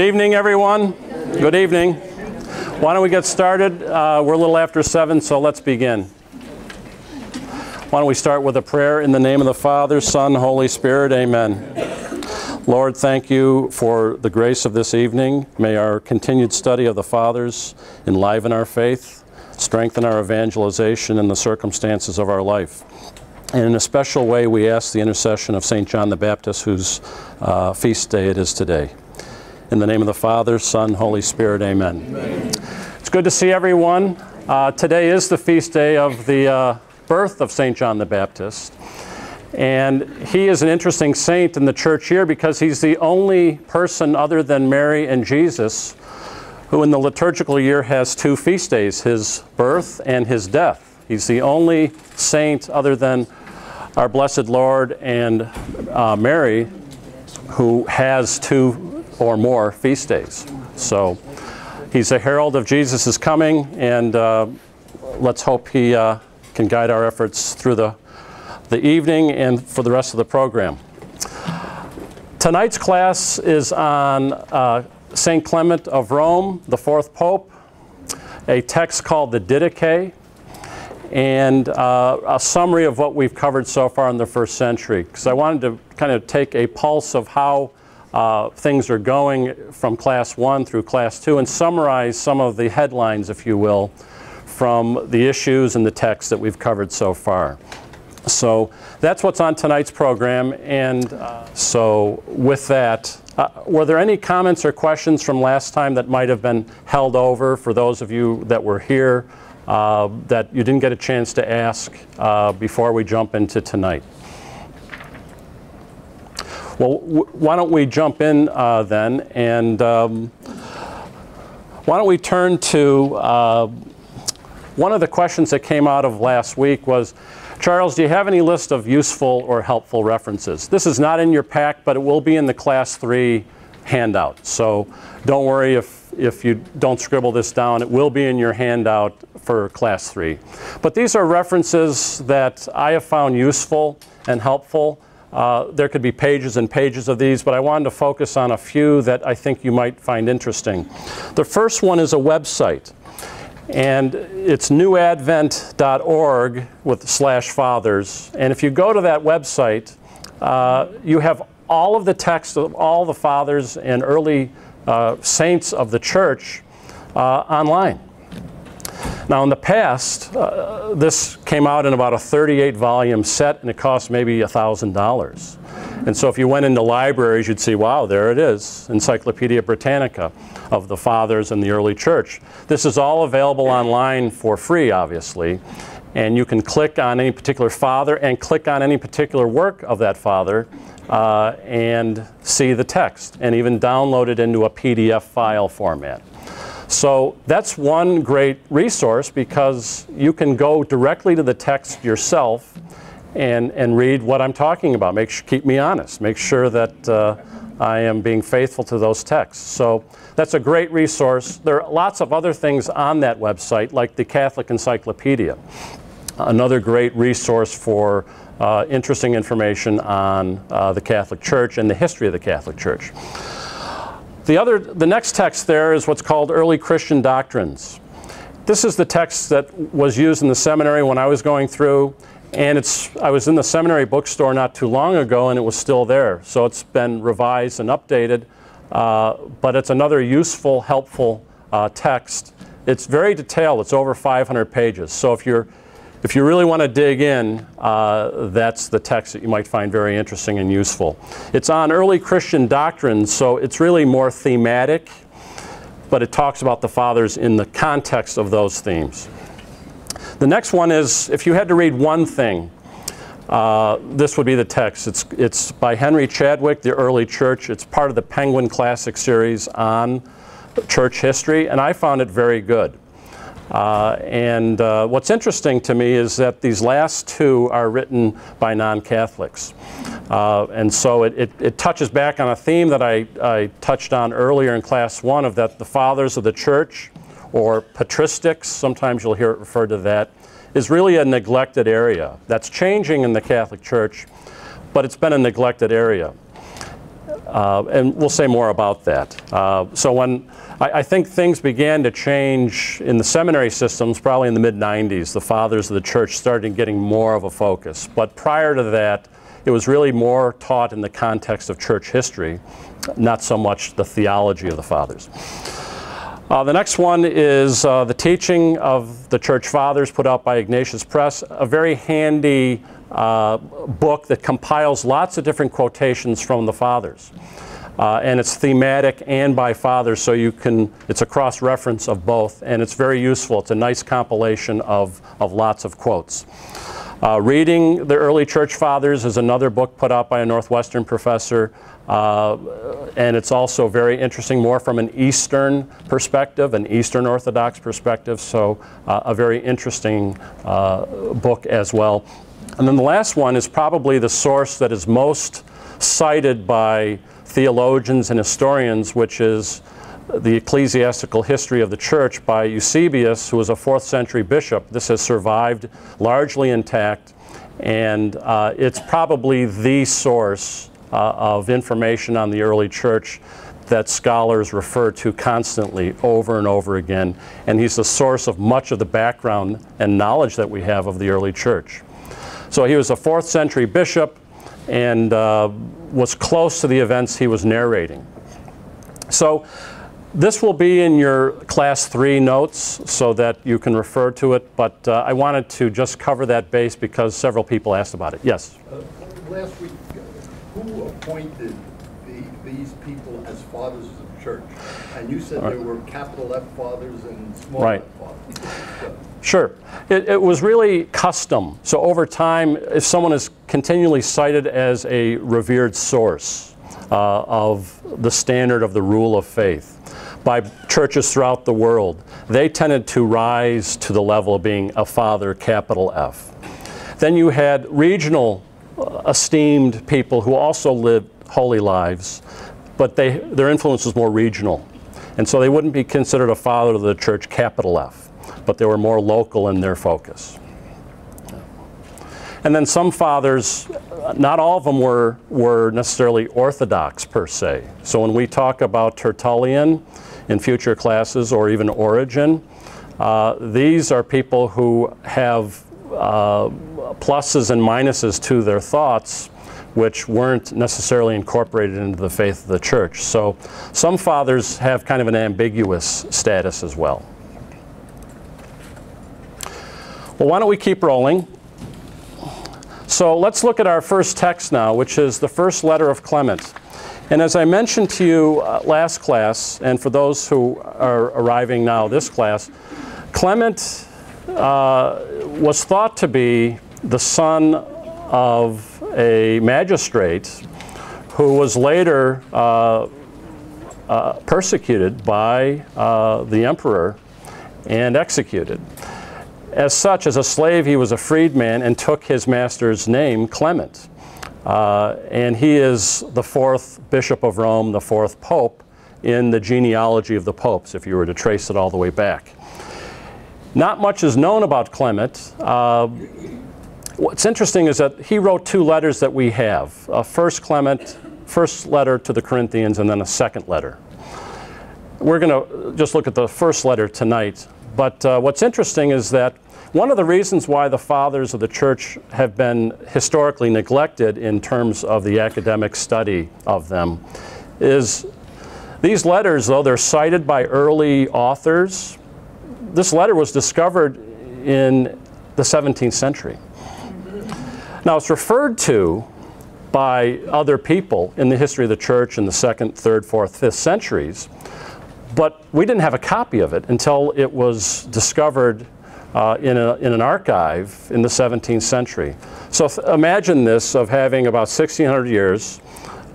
Good evening, everyone. Good evening. Why don't we get started? Uh, we're a little after 7, so let's begin. Why don't we start with a prayer in the name of the Father, Son, Holy Spirit. Amen. Lord, thank you for the grace of this evening. May our continued study of the Fathers enliven our faith, strengthen our evangelization in the circumstances of our life. And in a special way, we ask the intercession of St. John the Baptist, whose uh, feast day it is today. In the name of the Father, Son, Holy Spirit, amen. amen. It's good to see everyone. Uh, today is the feast day of the uh, birth of St. John the Baptist. And he is an interesting saint in the church here because he's the only person other than Mary and Jesus who in the liturgical year has two feast days, his birth and his death. He's the only saint other than our blessed Lord and uh, Mary who has two or more feast days. So he's a herald of Jesus' coming, and uh, let's hope he uh, can guide our efforts through the, the evening and for the rest of the program. Tonight's class is on uh, St. Clement of Rome, the fourth pope, a text called the Didache, and uh, a summary of what we've covered so far in the first century. Because I wanted to kind of take a pulse of how uh, things are going from class one through class two and summarize some of the headlines, if you will, from the issues and the text that we've covered so far. So that's what's on tonight's program. And uh, so with that, uh, were there any comments or questions from last time that might have been held over for those of you that were here uh, that you didn't get a chance to ask uh, before we jump into tonight? Well, why don't we jump in uh, then, and um, why don't we turn to uh, one of the questions that came out of last week was, Charles, do you have any list of useful or helpful references? This is not in your pack, but it will be in the Class 3 handout. So don't worry if, if you don't scribble this down. It will be in your handout for Class 3. But these are references that I have found useful and helpful uh, there could be pages and pages of these, but I wanted to focus on a few that I think you might find interesting. The first one is a website, and it's newadvent.org with slash fathers. And if you go to that website, uh, you have all of the text of all the fathers and early uh, saints of the church uh, online. Now, in the past, uh, this came out in about a 38 volume set and it cost maybe $1,000. And so if you went into libraries, you'd see, wow, there it is, Encyclopedia Britannica of the fathers and the early church. This is all available online for free, obviously. And you can click on any particular father and click on any particular work of that father uh, and see the text and even download it into a PDF file format. So that's one great resource because you can go directly to the text yourself and, and read what I'm talking about. Make sure, keep me honest. Make sure that uh, I am being faithful to those texts. So that's a great resource. There are lots of other things on that website, like the Catholic Encyclopedia, another great resource for uh, interesting information on uh, the Catholic Church and the history of the Catholic Church. The, other, the next text there is what's called Early Christian Doctrines. This is the text that was used in the seminary when I was going through, and it's, I was in the seminary bookstore not too long ago and it was still there. So it's been revised and updated, uh, but it's another useful, helpful uh, text. It's very detailed, it's over 500 pages. So if you're if you really want to dig in, uh, that's the text that you might find very interesting and useful. It's on early Christian doctrines, so it's really more thematic, but it talks about the fathers in the context of those themes. The next one is if you had to read one thing, uh, this would be the text. It's, it's by Henry Chadwick, The Early Church. It's part of the Penguin Classic series on church history, and I found it very good. Uh, and uh, what's interesting to me is that these last two are written by non-Catholics. Uh, and so it, it, it, touches back on a theme that I, I, touched on earlier in class one of that the fathers of the church, or patristics, sometimes you'll hear it referred to that, is really a neglected area. That's changing in the Catholic Church, but it's been a neglected area. uh, and we'll say more about that. Uh, so when I, I, think things began to change in the seminary systems, probably in the mid 90s, the fathers of the church started getting more of a focus. But prior to that, it was really more taught in the context of church history, not so much the theology of the fathers. Uh, the next one is uh, the teaching of the church fathers put out by Ignatius Press, a very handy uh, book that compiles lots of different quotations from the fathers. Uh, and it's thematic and by fathers, so you can, it's a cross reference of both, and it's very useful. It's a nice compilation of, of lots of quotes. Uh, reading the early church fathers is another book put out by a Northwestern professor, uh, and it's also very interesting, more from an Eastern perspective, an Eastern Orthodox perspective, so uh, a very interesting uh, book as well. And then the last one is probably the source that is most cited by theologians and historians, which is the Ecclesiastical History of the Church by Eusebius, who was a fourth century bishop. This has survived largely intact, and uh, it's probably the source uh, of information on the early church that scholars refer to constantly over and over again. And he's the source of much of the background and knowledge that we have of the early church. So he was a fourth century bishop and uh, was close to the events he was narrating. So this will be in your class three notes so that you can refer to it, but uh, I wanted to just cover that base because several people asked about it. Yes? Uh, last week, who appointed the, these people as fathers of the church? And you said right. there were capital F fathers and small right. F fathers. Sure. It, it, was really custom. So over time, if someone is continually cited as a revered source uh, of the standard of the rule of faith, by churches throughout the world. They tended to rise to the level of being a father, capital F. Then you had regional uh, esteemed people who also lived holy lives, but they, their influence was more regional. And so they wouldn't be considered a father of the church, capital F, but they were more local in their focus. And then some fathers, not all of them were, were necessarily orthodox per se. So when we talk about Tertullian, in future classes or even Origen. Uh, these are people who have uh, pluses and minuses to their thoughts which weren't necessarily incorporated into the faith of the church. So some fathers have kind of an ambiguous status as well. Well, why don't we keep rolling? So let's look at our first text now, which is the first letter of Clement. And as I mentioned to you uh, last class, and for those who are arriving now this class, Clement uh, was thought to be the son of a magistrate who was later uh, uh persecuted by uh, the emperor and executed. As such, as a slave, he was a freedman and took his master's name, Clement. Uh, and he is the fourth Bishop of Rome, the fourth Pope in the genealogy of the popes, if you were to trace it all the way back. Not much is known about Clement. Uh, what's interesting is that he wrote two letters that we have. A first Clement, first letter to the Corinthians, and then a second letter. We're going to just look at the first letter tonight. But uh, what's interesting is that one of the reasons why the fathers of the church have been historically neglected in terms of the academic study of them is these letters, though they're cited by early authors, this letter was discovered in the 17th century. Now it's referred to by other people in the history of the church in the second, third, fourth, fifth centuries, but we didn't have a copy of it until it was discovered uh, in, a, in an archive in the 17th century. So imagine this of having about 1600 years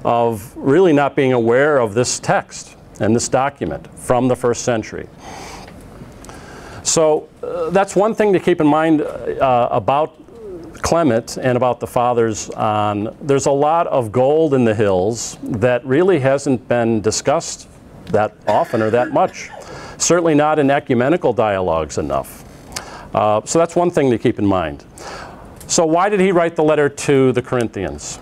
of really not being aware of this text and this document from the first century. So uh, that's one thing to keep in mind uh, about Clement and about the fathers on there's a lot of gold in the hills that really hasn't been discussed that often or that much. Certainly not in ecumenical dialogues enough. Uh, so that's one thing to keep in mind. So why did he write the letter to the Corinthians?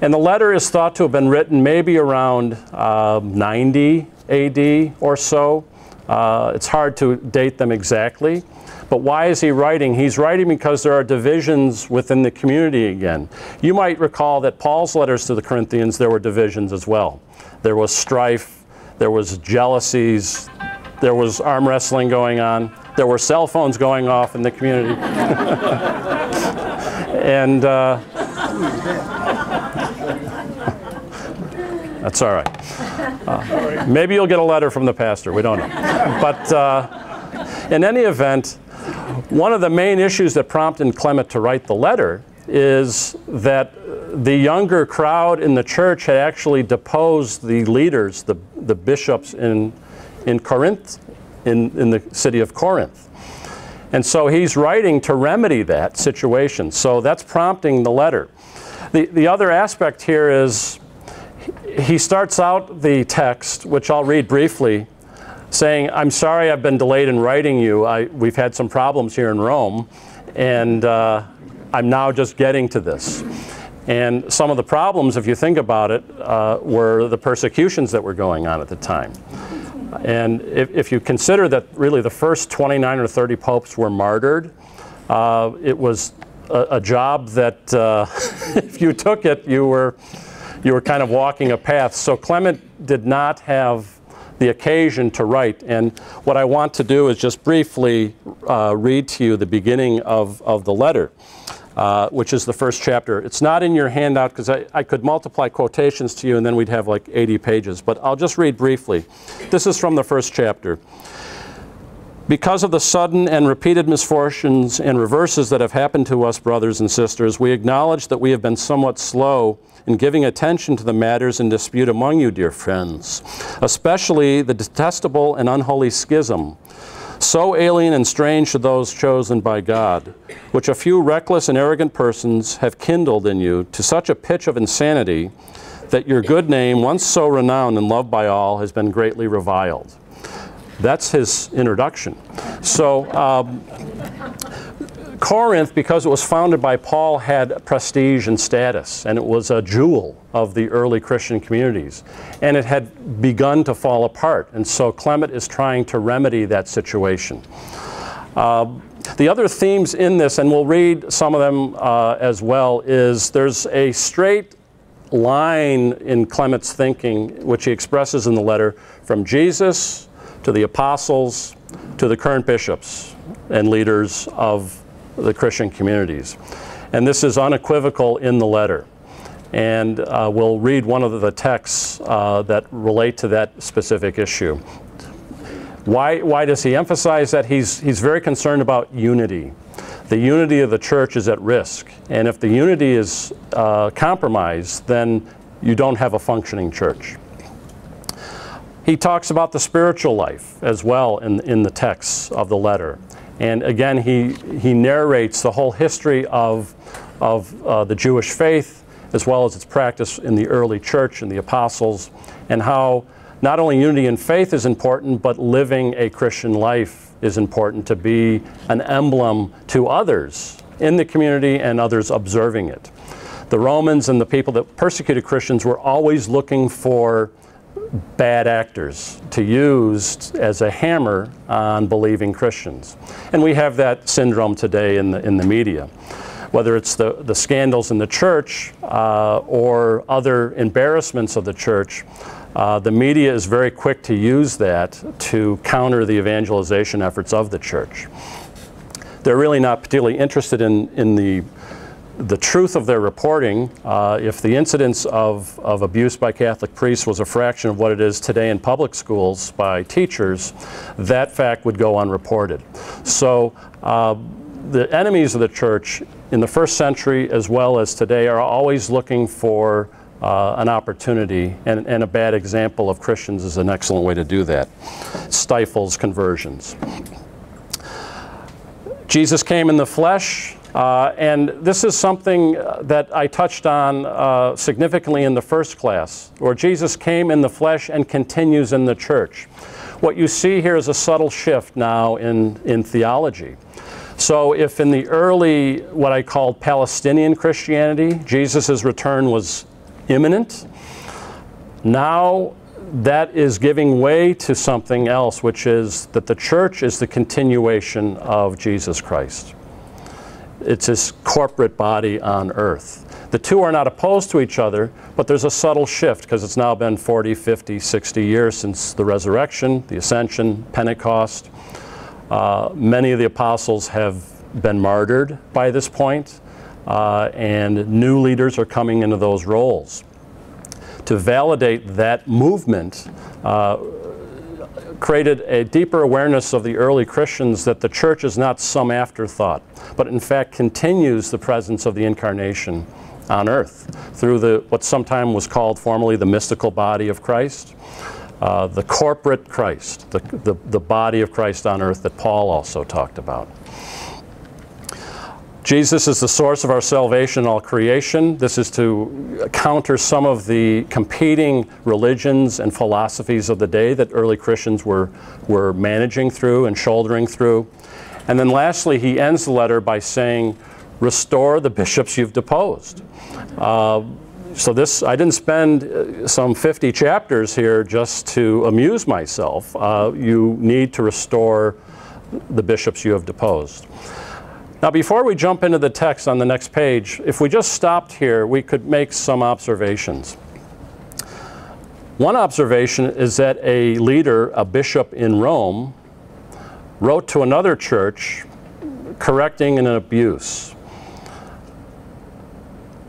And the letter is thought to have been written maybe around uh, 90 AD or so. Uh, it's hard to date them exactly. But why is he writing? He's writing because there are divisions within the community again. You might recall that Paul's letters to the Corinthians, there were divisions as well. There was strife, there was jealousies, there was arm wrestling going on, there were cell phones going off in the community. and uh, that's all right. Uh, maybe you'll get a letter from the pastor, we don't know. But uh, in any event, one of the main issues that prompted Clement to write the letter is that the younger crowd in the church had actually deposed the leaders, the, the bishops in, in Corinth, in, in the city of Corinth. And so he's writing to remedy that situation. So that's prompting the letter. The, the other aspect here is he starts out the text, which I'll read briefly, saying, I'm sorry I've been delayed in writing you. I, we've had some problems here in Rome, and uh, I'm now just getting to this. And some of the problems, if you think about it, uh, were the persecutions that were going on at the time. And if, if, you consider that really the first 29 or 30 popes were martyred, uh, it was a, a job that uh, if you took it, you were, you were kind of walking a path. So Clement did not have the occasion to write. And what I want to do is just briefly uh, read to you the beginning of, of the letter, uh, which is the first chapter. It's not in your handout because I, I could multiply quotations to you and then we'd have like 80 pages, but I'll just read briefly. This is from the first chapter. Because of the sudden and repeated misfortunes and reverses that have happened to us, brothers and sisters, we acknowledge that we have been somewhat slow in giving attention to the matters in dispute among you, dear friends, especially the detestable and unholy schism, so alien and strange to those chosen by God, which a few reckless and arrogant persons have kindled in you to such a pitch of insanity that your good name, once so renowned and loved by all, has been greatly reviled. That's his introduction. So, um, Corinth, because it was founded by Paul, had prestige and status, and it was a jewel of the early Christian communities. And it had begun to fall apart, and so Clement is trying to remedy that situation. Uh, the other themes in this, and we'll read some of them uh, as well, is there's a straight line in Clement's thinking, which he expresses in the letter, from Jesus to the apostles to the current bishops and leaders of the Christian communities. And this is unequivocal in the letter. And uh, we'll read one of the texts uh, that relate to that specific issue. Why, why does he emphasize that? He's, he's very concerned about unity. The unity of the church is at risk. And if the unity is uh, compromised, then you don't have a functioning church. He talks about the spiritual life as well in, in the texts of the letter. And again, he, he narrates the whole history of, of uh, the Jewish faith as well as its practice in the early church and the apostles, and how not only unity in faith is important, but living a Christian life is important to be an emblem to others in the community and others observing it. The Romans and the people that persecuted Christians were always looking for bad actors to use as a hammer on believing Christians. And we have that syndrome today in the, in the media. Whether it's the, the scandals in the church uh, or other embarrassments of the church, uh, the media is very quick to use that to counter the evangelization efforts of the church. They're really not particularly interested in, in the the truth of their reporting, uh, if the incidence of, of abuse by Catholic priests was a fraction of what it is today in public schools by teachers, that fact would go unreported. So uh, the enemies of the church in the first century as well as today are always looking for uh, an opportunity, and, and a bad example of Christians is an excellent way to do that. Stifles conversions. Jesus came in the flesh, uh, and this is something uh, that I touched on uh, significantly in the first class, where Jesus came in the flesh and continues in the church. What you see here is a subtle shift now in, in theology. So if in the early, what I call Palestinian Christianity, Jesus' return was imminent. Now that is giving way to something else, which is that the church is the continuation of Jesus Christ. It's his corporate body on earth. The two are not opposed to each other, but there's a subtle shift because it's now been 40, 50, 60 years since the resurrection, the ascension, Pentecost. Uh, many of the apostles have been martyred by this point, uh, and new leaders are coming into those roles. To validate that movement uh, created a deeper awareness of the early Christians that the church is not some afterthought, but in fact continues the presence of the incarnation on earth through the what sometime was called formerly the mystical body of Christ, uh, the corporate Christ, the, the, the body of Christ on earth that Paul also talked about. Jesus is the source of our salvation, and all creation. This is to counter some of the competing religions and philosophies of the day that early Christians were, were managing through and shouldering through. And then lastly, he ends the letter by saying, Restore the bishops you've deposed. Uh, so this, I didn't spend uh, some 50 chapters here just to amuse myself. Uh, you need to restore the bishops you have deposed. Now, before we jump into the text on the next page, if we just stopped here, we could make some observations. One observation is that a leader, a bishop in Rome, wrote to another church correcting an abuse,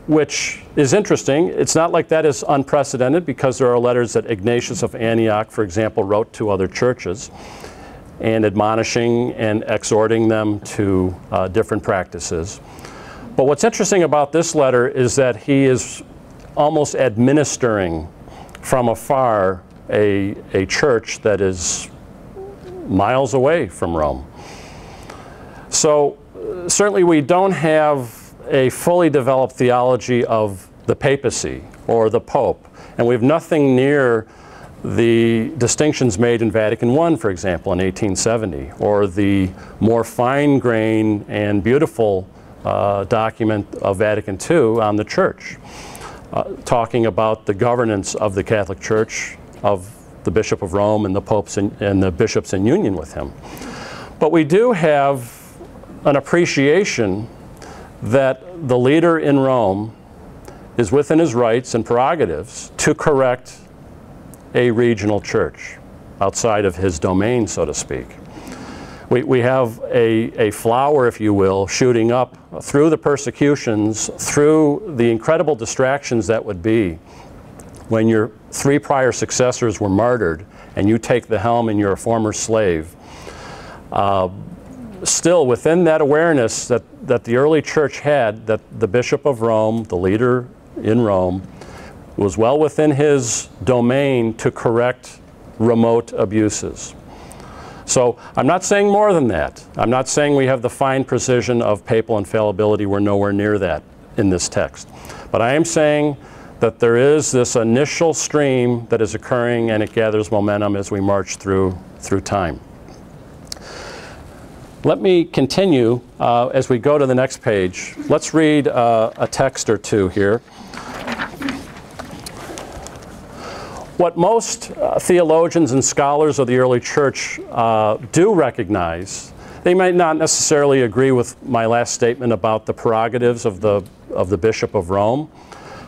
which is interesting. It's not like that is unprecedented because there are letters that Ignatius of Antioch, for example, wrote to other churches and admonishing and exhorting them to uh, different practices. But what's interesting about this letter is that he is almost administering from afar a, a church that is miles away from Rome. So uh, certainly we don't have a fully developed theology of the papacy or the pope, and we have nothing near the distinctions made in Vatican I, for example, in 1870, or the more fine-grained and beautiful uh, document of Vatican II on the church, uh, talking about the governance of the Catholic Church, of the Bishop of Rome and the popes in, and the bishops in union with him. But we do have an appreciation that the leader in Rome is within his rights and prerogatives to correct a regional church outside of his domain, so to speak. We, we have a, a flower, if you will, shooting up through the persecutions, through the incredible distractions that would be when your three prior successors were martyred and you take the helm and you're a former slave. Uh, still, within that awareness that, that the early church had, that the Bishop of Rome, the leader in Rome, was well within his domain to correct remote abuses. So I'm not saying more than that. I'm not saying we have the fine precision of papal infallibility. We're nowhere near that in this text. But I am saying that there is this initial stream that is occurring and it gathers momentum as we march through, through time. Let me continue uh, as we go to the next page. Let's read uh, a text or two here. What most uh, theologians and scholars of the early church uh, do recognize, they might not necessarily agree with my last statement about the prerogatives of the, of the Bishop of Rome,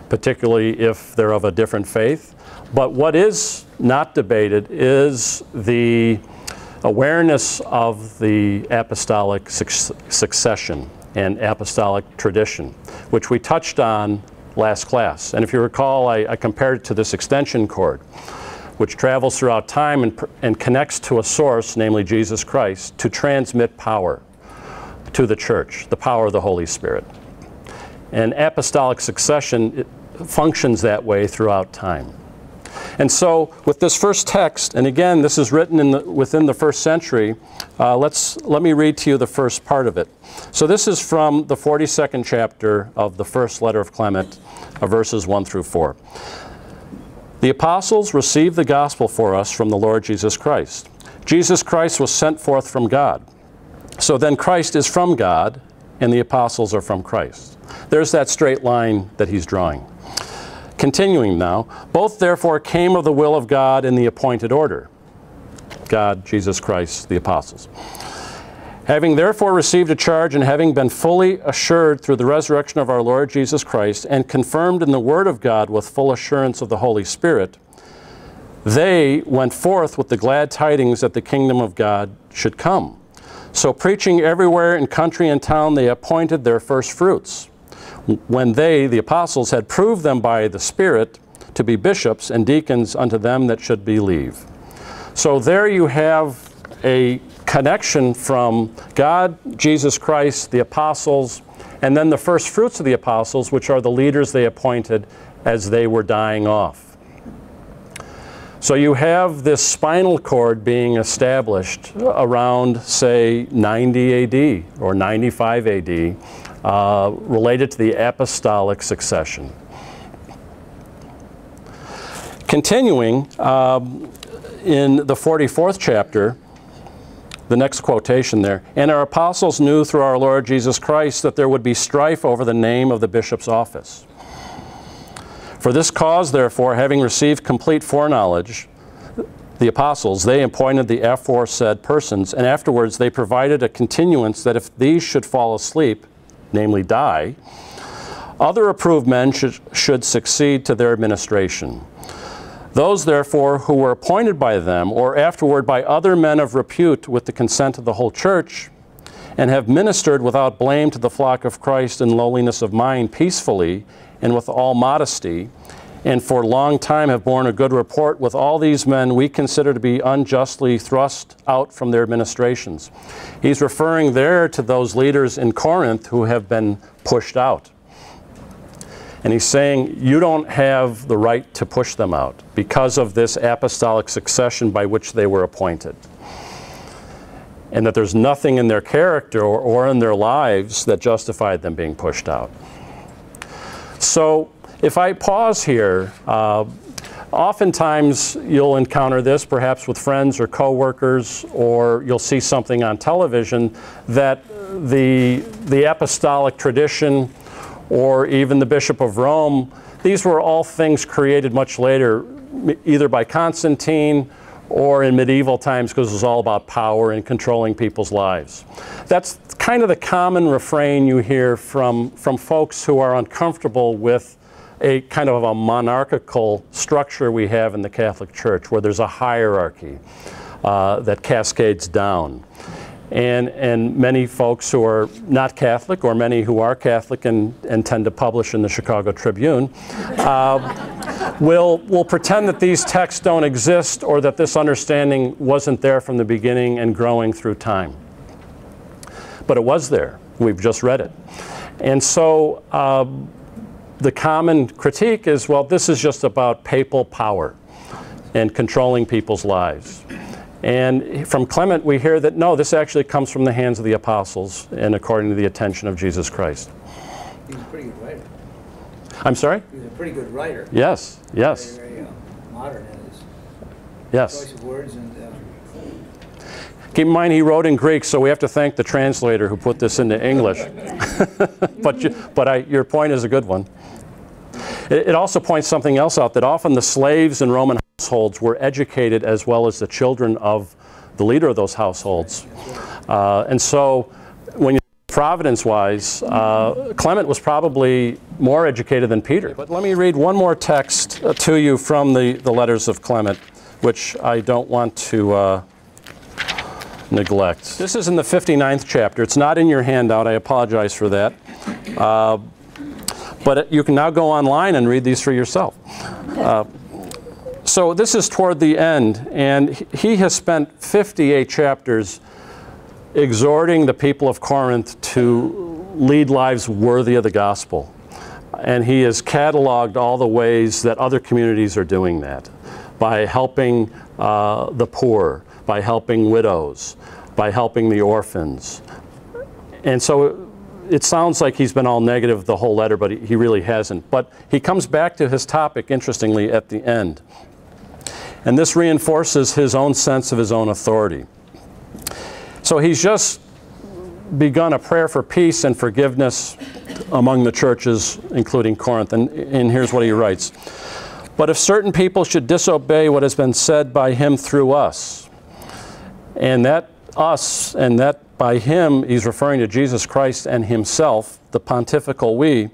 particularly if they're of a different faith. But what is not debated is the awareness of the apostolic succession and apostolic tradition, which we touched on last class. And if you recall, I, I compared it to this extension cord, which travels throughout time and, and connects to a source, namely Jesus Christ, to transmit power to the church, the power of the Holy Spirit. And apostolic succession functions that way throughout time. And so, with this first text, and again, this is written in the, within the first century, uh, let's, let me read to you the first part of it. So, this is from the 42nd chapter of the first letter of Clement, uh, verses 1 through 4. The apostles received the gospel for us from the Lord Jesus Christ. Jesus Christ was sent forth from God. So then Christ is from God, and the apostles are from Christ. There's that straight line that he's drawing. Continuing now, both therefore came of the will of God in the appointed order. God, Jesus Christ, the apostles. Having therefore received a charge and having been fully assured through the resurrection of our Lord Jesus Christ and confirmed in the Word of God with full assurance of the Holy Spirit, they went forth with the glad tidings that the kingdom of God should come. So, preaching everywhere in country and town, they appointed their first fruits. When they, the apostles, had proved them by the Spirit to be bishops and deacons unto them that should believe. So, there you have a connection from God, Jesus Christ, the apostles, and then the first fruits of the apostles, which are the leaders they appointed as they were dying off. So you have this spinal cord being established around, say, 90 AD or 95 AD, uh, related to the apostolic succession. Continuing um, in the 44th chapter, the next quotation there. And our apostles knew through our Lord Jesus Christ that there would be strife over the name of the bishop's office. For this cause, therefore, having received complete foreknowledge, the apostles, they appointed the aforesaid persons, and afterwards they provided a continuance that if these should fall asleep, namely die, other approved men should, should succeed to their administration. Those, therefore, who were appointed by them, or afterward by other men of repute with the consent of the whole church, and have ministered without blame to the flock of Christ in lowliness of mind, peacefully, and with all modesty, and for a long time have borne a good report with all these men we consider to be unjustly thrust out from their administrations. He's referring there to those leaders in Corinth who have been pushed out. And he's saying you don't have the right to push them out because of this apostolic succession by which they were appointed. And that there's nothing in their character or, or in their lives that justified them being pushed out. So if I pause here, uh, oftentimes you'll encounter this perhaps with friends or coworkers or you'll see something on television that the, the apostolic tradition or even the Bishop of Rome, these were all things created much later, either by Constantine or in medieval times because it was all about power and controlling people's lives. That's kind of the common refrain you hear from, from folks who are uncomfortable with a kind of a monarchical structure we have in the Catholic Church where there's a hierarchy uh, that cascades down and, and many folks who are not Catholic or many who are Catholic and, and tend to publish in the Chicago Tribune uh, will, will pretend that these texts don't exist or that this understanding wasn't there from the beginning and growing through time. But it was there. We've just read it. And so uh, the common critique is, well, this is just about papal power and controlling people's lives. And from Clement, we hear that no, this actually comes from the hands of the apostles and according to the attention of Jesus Christ. He's a pretty good writer. I'm sorry? He's a pretty good writer. Yes, yes, Very, very uh, modern in his yes. choice of words and uh, Keep in mind he wrote in Greek, so we have to thank the translator who put this into English. but you, but I, your point is a good one. It, also points something else out, that often the slaves in Roman households were educated as well as the children of the leader of those households. Uh, and so when you providence-wise, uh, Clement was probably more educated than Peter. But let me read one more text uh, to you from the, the letters of Clement, which I don't want to uh, neglect. This is in the 59th chapter. It's not in your handout. I apologize for that. Uh, but you can now go online and read these for yourself. Uh, so this is toward the end, and he has spent 58 chapters exhorting the people of Corinth to lead lives worthy of the gospel. And he has cataloged all the ways that other communities are doing that by helping uh, the poor, by helping widows, by helping the orphans. And so it sounds like he's been all negative the whole letter, but he really hasn't. But he comes back to his topic, interestingly, at the end. And this reinforces his own sense of his own authority. So he's just begun a prayer for peace and forgiveness among the churches, including Corinth. And, and here's what he writes But if certain people should disobey what has been said by him through us, and that us, and that by him, he's referring to Jesus Christ and himself, the pontifical we.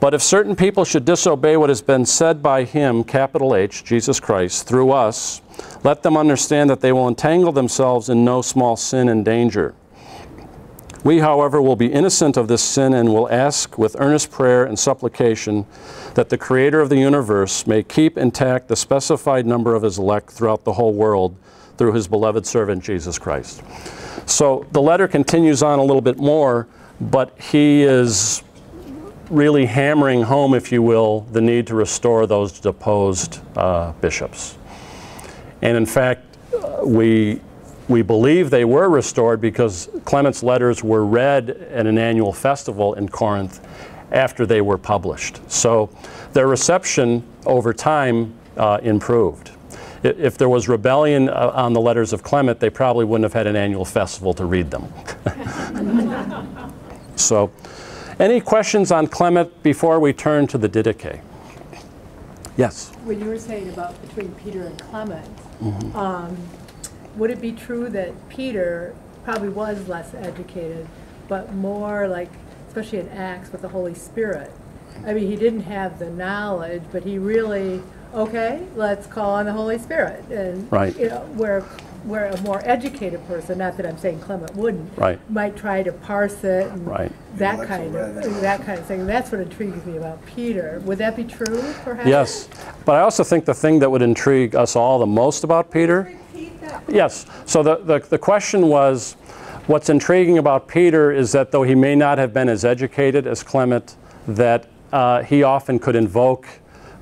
But if certain people should disobey what has been said by him, capital H, Jesus Christ, through us, let them understand that they will entangle themselves in no small sin and danger. We, however, will be innocent of this sin and will ask with earnest prayer and supplication that the Creator of the universe may keep intact the specified number of His elect throughout the whole world through His beloved servant Jesus Christ. So the letter continues on a little bit more, but he is really hammering home, if you will, the need to restore those deposed uh, bishops. And in fact, uh, we we believe they were restored because Clement's letters were read at an annual festival in Corinth after they were published. So their reception over time uh, improved. If there was rebellion uh, on the letters of Clement, they probably wouldn't have had an annual festival to read them. so, any questions on Clement before we turn to the Didache? Yes? When you were saying about between Peter and Clement, um, would it be true that Peter probably was less educated, but more like, especially in Acts with the Holy Spirit? I mean, he didn't have the knowledge, but he really, okay, let's call on the Holy Spirit. And, Right. you know, where, where a more educated person, not that I'm saying Clement wouldn't. Right. Might try to parse it and Right. that kind of, that kind of thing. That's what intrigues me about Peter. Would that be true, perhaps? Yes. But I also think the thing that would intrigue us all the most about Peter Yes. So the, the, the, question was what's intriguing about Peter is that though he may not have been as educated as Clement, that uh, he often could invoke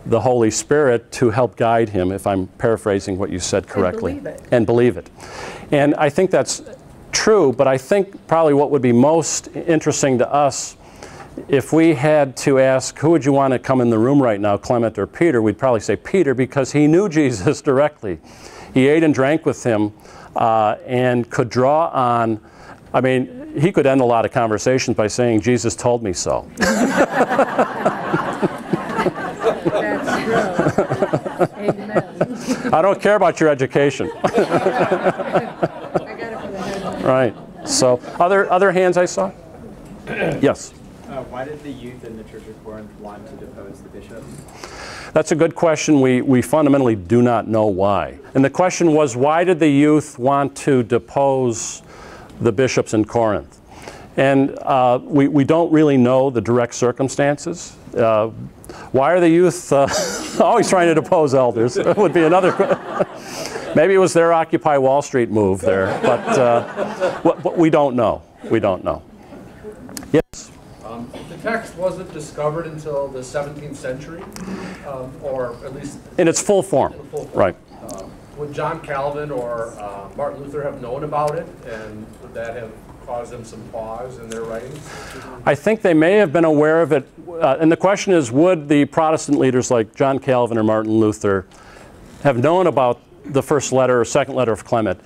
the Holy Spirit to help guide him, if I'm paraphrasing what you said correctly. believe it. And believe it. And I think that's true, but I think probably what would be most interesting to us if we had to ask who would you want to come in the room right now, Clement or Peter, we'd probably say Peter because he knew Jesus directly. He ate and drank with him uh, and could draw on, I mean, he could end a lot of conversations by saying, Jesus told me so. That's true. Amen. I don't care about your education. I got it from the head. right. So, other, other hands I saw? yes. Uh, why did the youth in the Church of Corinth want to depose the bishop? That's a good question. We, we fundamentally do not know why. And the question was why did the youth want to depose the bishops in Corinth? And uh, we, we don't really know the direct circumstances. Uh, why are the youth uh, always trying to depose elders? That would be another Maybe it was their Occupy Wall Street move there, but, uh, but we don't know. We don't know. Yes. Um, The text wasn't discovered until the 17th century, um, or at least In its full form. in full form. Right. Um, Would John Calvin or uh, Martin Luther have known about it, and would that have caused them some pause in their writings? I think they may have been aware of it. Uh, and the question is would the Protestant leaders like John Calvin or Martin Luther have known about the first letter or second letter of Clement?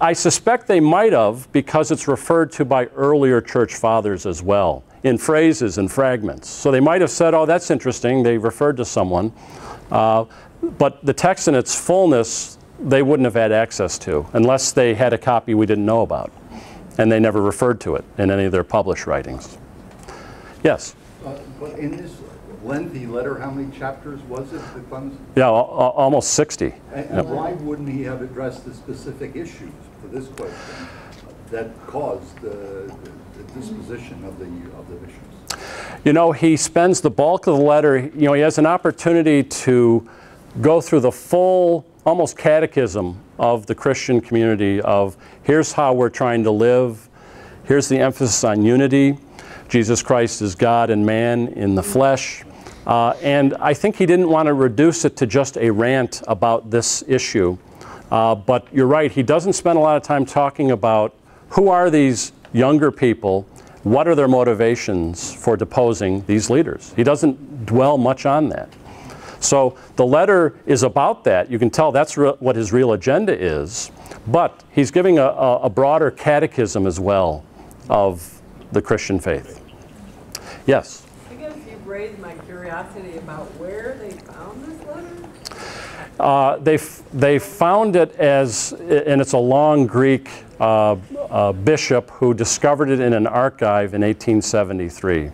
I suspect they might have because it's referred to by earlier church fathers as well in phrases and fragments. So they might have said, oh, that's interesting. They referred to someone. Uh, but the text in its fullness, they wouldn't have had access to unless they had a copy we didn't know about. And they never referred to it in any of their published writings. Yes. Uh, But in this lengthy letter, how many chapters was it that? Yeah, al- al- almost 60. And and why wouldn't he have addressed the specific issues for this question that caused the the disposition of the, of the bishops? You know, he spends the bulk of the letter, you know, he has an opportunity to go through the full, almost catechism of the Christian community of here's how we're trying to live, here's the emphasis on unity, Jesus Christ is God and man in the flesh. Uh, and I think he didn't want to reduce it to just a rant about this issue. Uh, but you're right, he doesn't spend a lot of time talking about who are these younger people, what are their motivations for deposing these leaders. He doesn't dwell much on that. So the letter is about that. You can tell that's what his real agenda is. But he's giving a, a, a broader catechism as well of the Christian faith. Yes. I guess you've raised my curiosity about where they found this letter. Uh, they, f- they found it as, and it's a long Greek uh, uh, bishop who discovered it in an archive in 1873.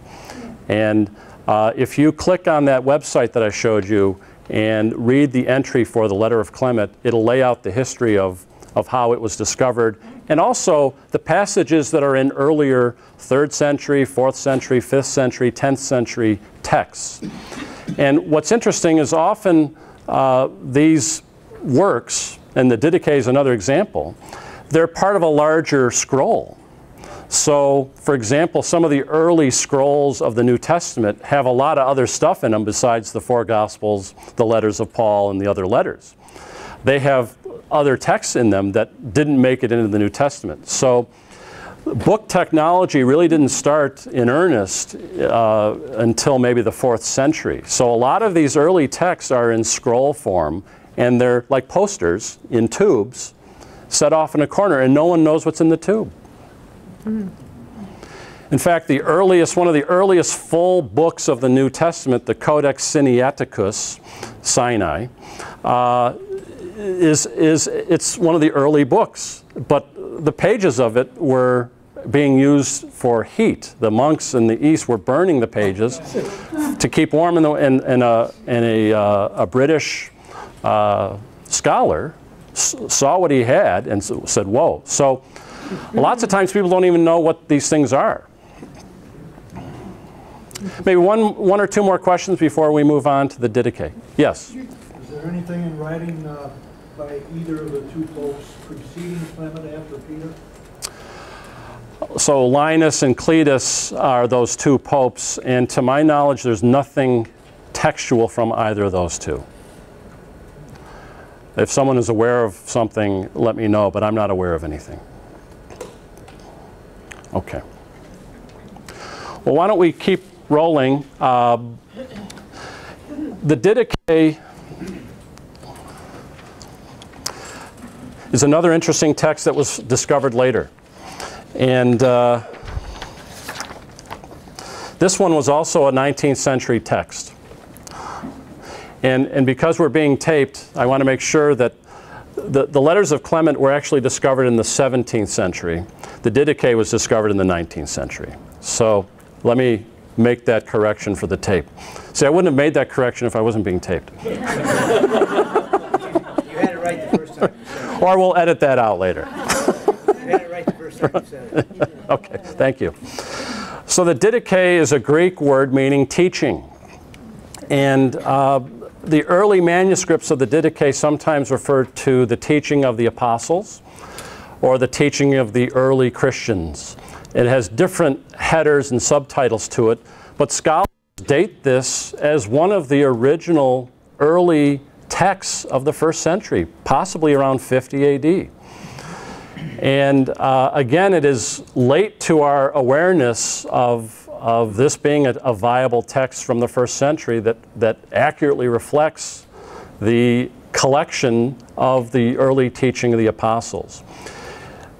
And uh, if you click on that website that I showed you and read the entry for the letter of Clement, it'll lay out the history of, of how it was discovered and also the passages that are in earlier 3rd century, 4th century, 5th century, 10th century texts. And what's interesting is often uh, these works, and the Didache is another example, they're part of a larger scroll. So, for example, some of the early scrolls of the New Testament have a lot of other stuff in them besides the four Gospels, the letters of Paul, and the other letters. They have other texts in them that didn't make it into the New Testament. So, book technology really didn't start in earnest uh, until maybe the fourth century. So a lot of these early texts are in scroll form and they're like posters in tubes set off in a corner and no one knows what's in the tube. In fact, the earliest, one of the earliest full books of the New Testament, the Codex Sinaiticus, Sinai, uh, is, is it's one of the early books, but the pages of it were being used for heat. The monks in the east were burning the pages to keep warm, and, the, and, and, a, and a, uh, a British uh, scholar saw what he had and said, whoa. So lots of times people don't even know what these things are. Maybe one, one or two more questions before we move on to the Didache. Yes? Is there anything in writing uh, by either of the two popes preceding Clement after Peter? So Linus and Cletus are those two popes, and to my knowledge, there's nothing textual from either of those two. If someone is aware of something, let me know, but I'm not aware of anything. Okay. Well, why don't we keep rolling? Um, the Didache is another interesting text that was discovered later. And uh, this one was also a 19th century text. And, and because we're being taped, I want to make sure that the, the letters of Clement were actually discovered in the 17th century. The Didache was discovered in the 19th century. So let me make that correction for the tape. See, I wouldn't have made that correction if I wasn't being taped. You had it right the first time you said it. Or we'll edit that out later. You had it right the first time you said it. Okay, thank you. So the Didache is a Greek word meaning teaching. And uh, the early manuscripts of the Didache sometimes refer to the teaching of the apostles or the teaching of the early Christians. It has different headers and subtitles to it, but scholars date this as one of the original early texts of the first century, possibly around 50 AD. And uh, again, it is late to our awareness of, of this being a, a viable text from the first century that, that accurately reflects the collection of the early teaching of the apostles.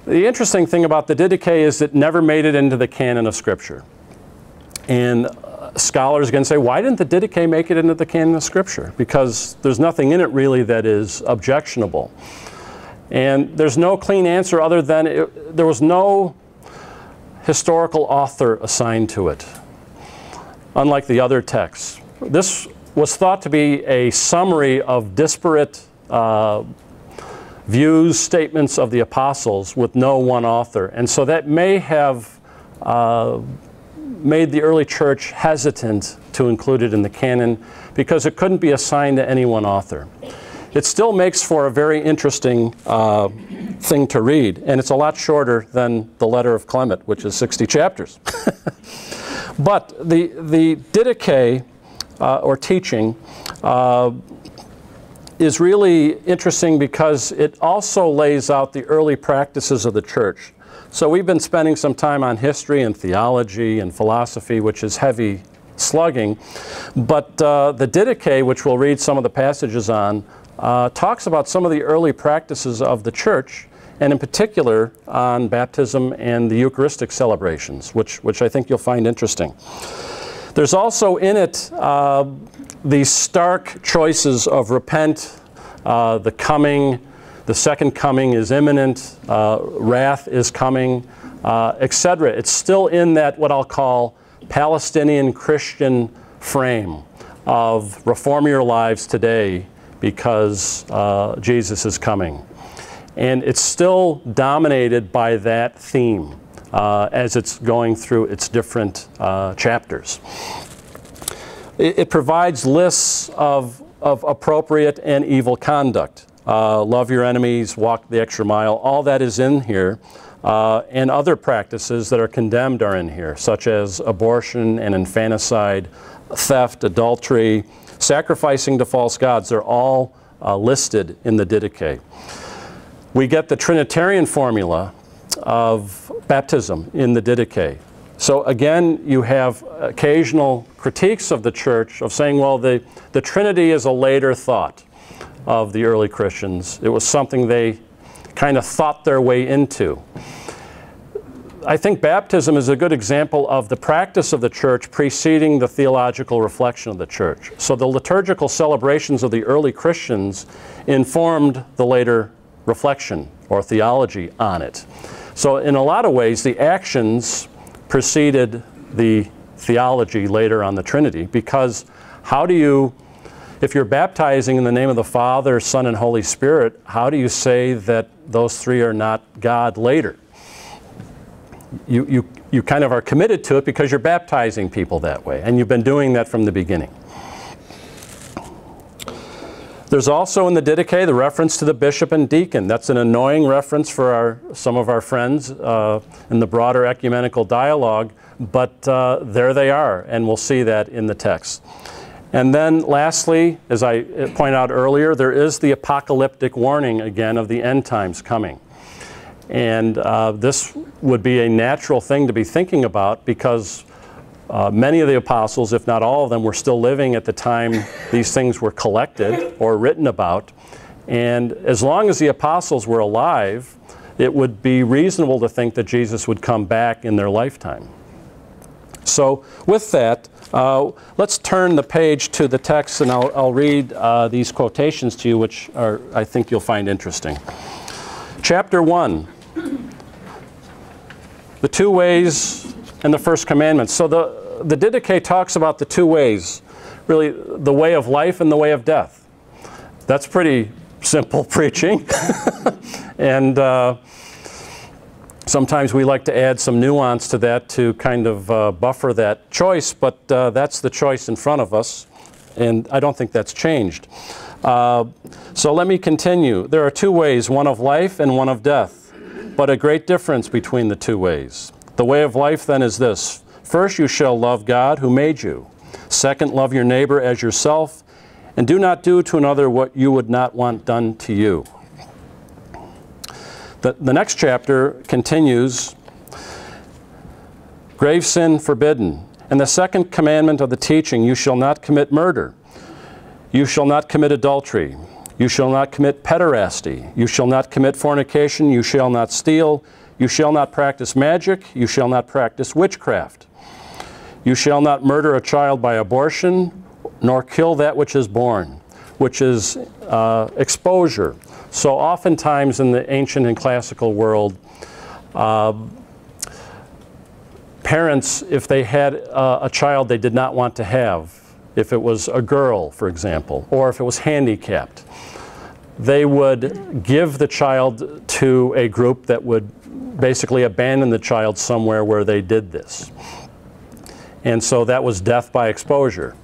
The interesting thing about the Didache is it never made it into the canon of Scripture. And uh, scholars can say, why didn't the Didache make it into the canon of Scripture? Because there's nothing in it really that is objectionable. And there's no clean answer other than it, there was no historical author assigned to it, unlike the other texts. This was thought to be a summary of disparate uh, views, statements of the apostles with no one author. And so that may have uh, made the early church hesitant to include it in the canon because it couldn't be assigned to any one author. It still makes for a very interesting uh, thing to read, and it's a lot shorter than the letter of Clement, which is 60 chapters. but the, the Didache, uh, or teaching, uh, is really interesting because it also lays out the early practices of the church. So we've been spending some time on history and theology and philosophy, which is heavy slugging. But uh, the Didache, which we'll read some of the passages on, uh, talks about some of the early practices of the church, and in particular on baptism and the Eucharistic celebrations, which, which I think you'll find interesting. There's also in it uh, these stark choices of repent, uh, the coming, the second coming is imminent, uh, wrath is coming, uh, etc. It's still in that what I'll call Palestinian Christian frame of reform your lives today because uh, Jesus is coming. And it's still dominated by that theme uh, as it's going through its different uh, chapters. It, it, provides lists of, of appropriate and evil conduct. Uh, love your enemies, walk the extra mile, all that is in here. Uh, and other practices that are condemned are in here, such as abortion and infanticide, theft, adultery, sacrificing to false gods. They're all uh, listed in the Didache. We get the Trinitarian formula of baptism in the Didache. So again, you have occasional critiques of the church of saying, well, the, the Trinity is a later thought of the early Christians. It was something they kind of thought their way into. I think baptism is a good example of the practice of the church preceding the theological reflection of the church. So the liturgical celebrations of the early Christians informed the later reflection or theology on it. So in a lot of ways, the actions preceded the theology later on the Trinity because how do you if you're baptizing in the name of the Father, Son, and Holy Spirit, how do you say that those three are not God later? You, you, you kind of are committed to it because you're baptizing people that way, and you've been doing that from the beginning. There's also in the Didache the reference to the bishop and deacon. That's an annoying reference for our, some of our friends uh, in the broader ecumenical dialogue, but uh, there they are, and we'll see that in the text. And then lastly, as I pointed out earlier, there is the apocalyptic warning again of the end times coming. And uh, this would be a natural thing to be thinking about because uh, many of the apostles, if not all of them, were still living at the time these things were collected or written about. And as long as the apostles were alive, it would be reasonable to think that Jesus would come back in their lifetime. So with that, uh, let's turn the page to the text and I'll, I'll read uh, these quotations to you, which are, I think you'll find interesting. Chapter 1, the two ways and the first commandment. So the, the Didache talks about the two ways, really the way of life and the way of death. That's pretty simple preaching. and uh, Sometimes we like to add some nuance to that to kind of uh, buffer that choice, but uh, that's the choice in front of us, and I don't think that's changed. Uh, so let me continue. There are two ways, one of life and one of death, but a great difference between the two ways. The way of life then is this. First, you shall love God who made you. Second, love your neighbor as yourself, and do not do to another what you would not want done to you. The, the next chapter continues grave sin forbidden. And the second commandment of the teaching, you shall not commit murder. You shall not commit adultery. You shall not commit pederasty. You shall not commit fornication. You shall not steal. You shall not practice magic. You shall not practice witchcraft. You shall not murder a child by abortion, nor kill that which is born, which is uh, exposure. So oftentimes in the ancient and classical world, uh, parents, if they had uh, a child they did not want to have, if it was a girl, for example, or if it was handicapped, they would give the child to a group that would basically abandon the child somewhere where they did this. And so that was death by exposure.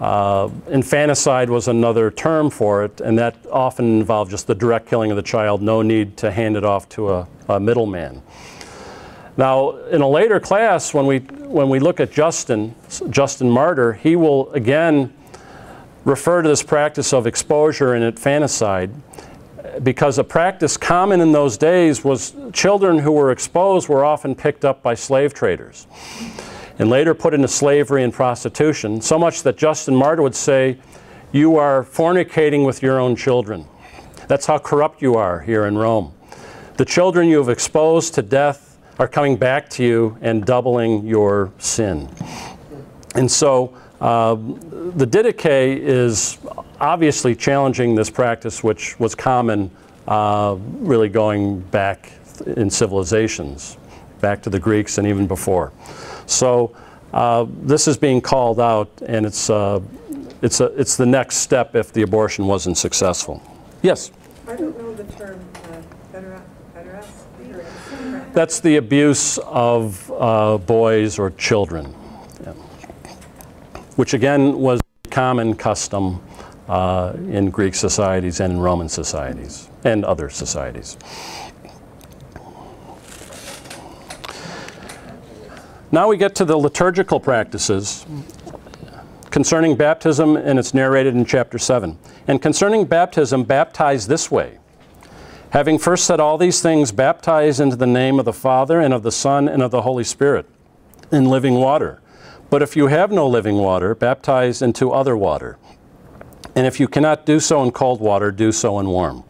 Uh, infanticide was another term for it, and that often involved just the direct killing of the child, no need to hand it off to a, a middleman. Now, in a later class, when we, when we look at Justin, Justin Martyr, he will again refer to this practice of exposure and infanticide because a practice common in those days was children who were exposed were often picked up by slave traders and later put into slavery and prostitution, so much that Justin Martyr would say, you are fornicating with your own children. That's how corrupt you are here in Rome. The children you have exposed to death are coming back to you and doubling your sin. And so uh, the Didache is obviously challenging this practice, which was common uh, really going back in civilizations, back to the Greeks and even before. So uh, this is being called out, and it's, uh, it's, a, it's the next step if the abortion wasn't successful. Yes? I don't know the term, uh. That's the abuse of uh, boys or children, yeah. which again was a common custom uh, in Greek societies and in Roman societies and other societies. Now we get to the liturgical practices concerning baptism, and it's narrated in chapter 7. And concerning baptism, baptize this way. Having first said all these things, baptize into the name of the Father, and of the Son, and of the Holy Spirit, in living water. But if you have no living water, baptize into other water. And if you cannot do so in cold water, do so in warm.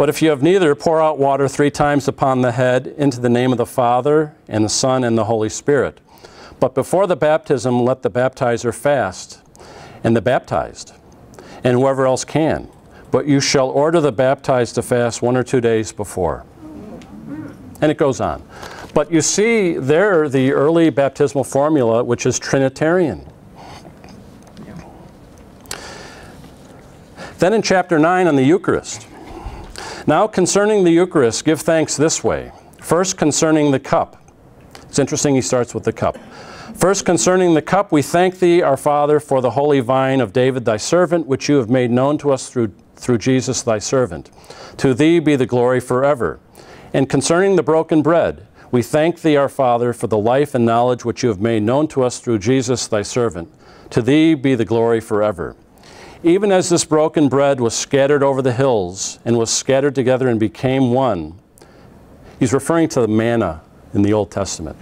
But if you have neither, pour out water three times upon the head into the name of the Father, and the Son, and the Holy Spirit. But before the baptism, let the baptizer fast, and the baptized, and whoever else can. But you shall order the baptized to fast one or two days before. And it goes on. But you see there the early baptismal formula, which is Trinitarian. Then in chapter 9 on the Eucharist. Now concerning the Eucharist, give thanks this way. First concerning the cup. It's interesting he starts with the cup. First concerning the cup, we thank thee, our Father, for the holy vine of David thy servant, which you have made known to us through, through Jesus thy servant. To thee be the glory forever. And concerning the broken bread, we thank thee, our Father, for the life and knowledge which you have made known to us through Jesus thy servant. To thee be the glory forever. Even as this broken bread was scattered over the hills and was scattered together and became one, he's referring to the manna in the Old Testament.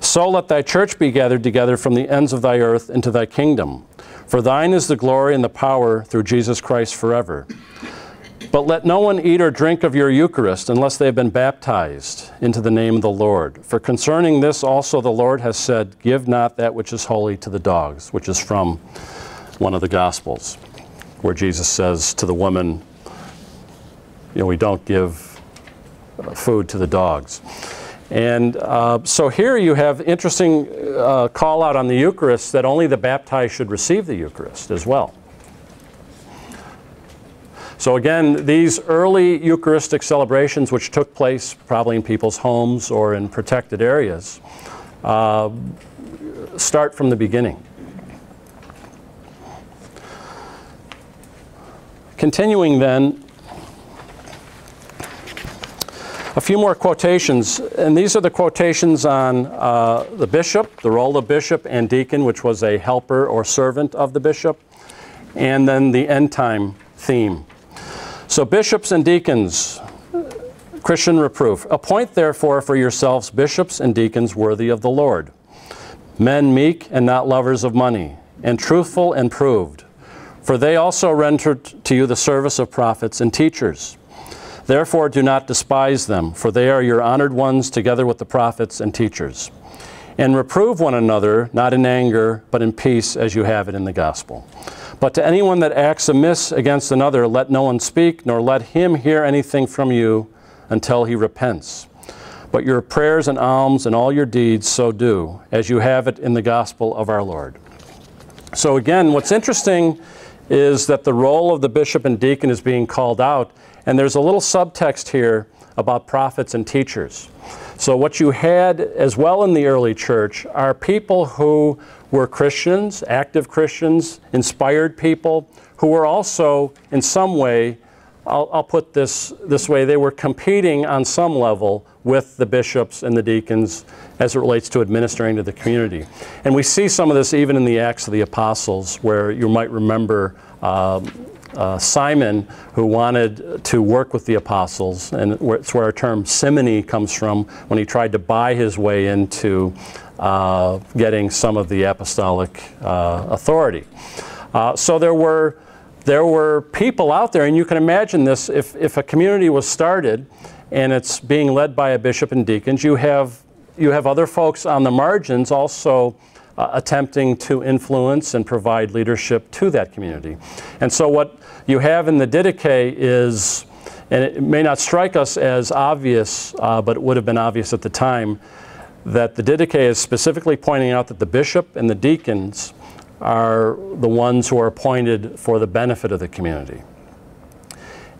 So let thy church be gathered together from the ends of thy earth into thy kingdom. For thine is the glory and the power through Jesus Christ forever. But let no one eat or drink of your Eucharist unless they have been baptized into the name of the Lord. For concerning this also the Lord has said, Give not that which is holy to the dogs, which is from one of the Gospels, where Jesus says to the woman, you know, we don't give food to the dogs. And uh, so here you have interesting uh, call out on the Eucharist that only the baptized should receive the Eucharist as well. So again, these early Eucharistic celebrations, which took place probably in people's homes or in protected areas, uh, start from the beginning. Continuing then, a few more quotations, and these are the quotations on uh, the bishop, the role of bishop and deacon, which was a helper or servant of the bishop, and then the end time theme. So, bishops and deacons, Christian reproof. Appoint therefore for yourselves bishops and deacons worthy of the Lord, men meek and not lovers of money, and truthful and proved for they also rendered to you the service of prophets and teachers. Therefore do not despise them, for they are your honored ones together with the prophets and teachers. And reprove one another, not in anger, but in peace, as you have it in the gospel. But to anyone that acts amiss against another, let no one speak, nor let him hear anything from you until he repents. But your prayers and alms and all your deeds so do, as you have it in the gospel of our Lord. So again, what's interesting is that the role of the bishop and deacon is being called out. And there's a little subtext here about prophets and teachers. So, what you had as well in the early church are people who were Christians, active Christians, inspired people, who were also, in some way, I'll, I'll, put this this way, they were competing on some level with the bishops and the deacons as it relates to administering to the community. And we see some of this even in the Acts of the Apostles, where you might remember um, uh, Simon, who wanted to work with the apostles, and it's where our term simony comes from, when he tried to buy his way into uh, getting some of the apostolic uh, authority. Uh, so there were there were people out there, and you can imagine this if, if a community was started and it's being led by a bishop and deacons. You have, you have other folks on the margins also uh, attempting to influence and provide leadership to that community. And so what you have in the Didache is, and it may not strike us as obvious, uh, but it would have been obvious at the time, that the Didache is specifically pointing out that the bishop and the deacons are the ones who are appointed for the benefit of the community.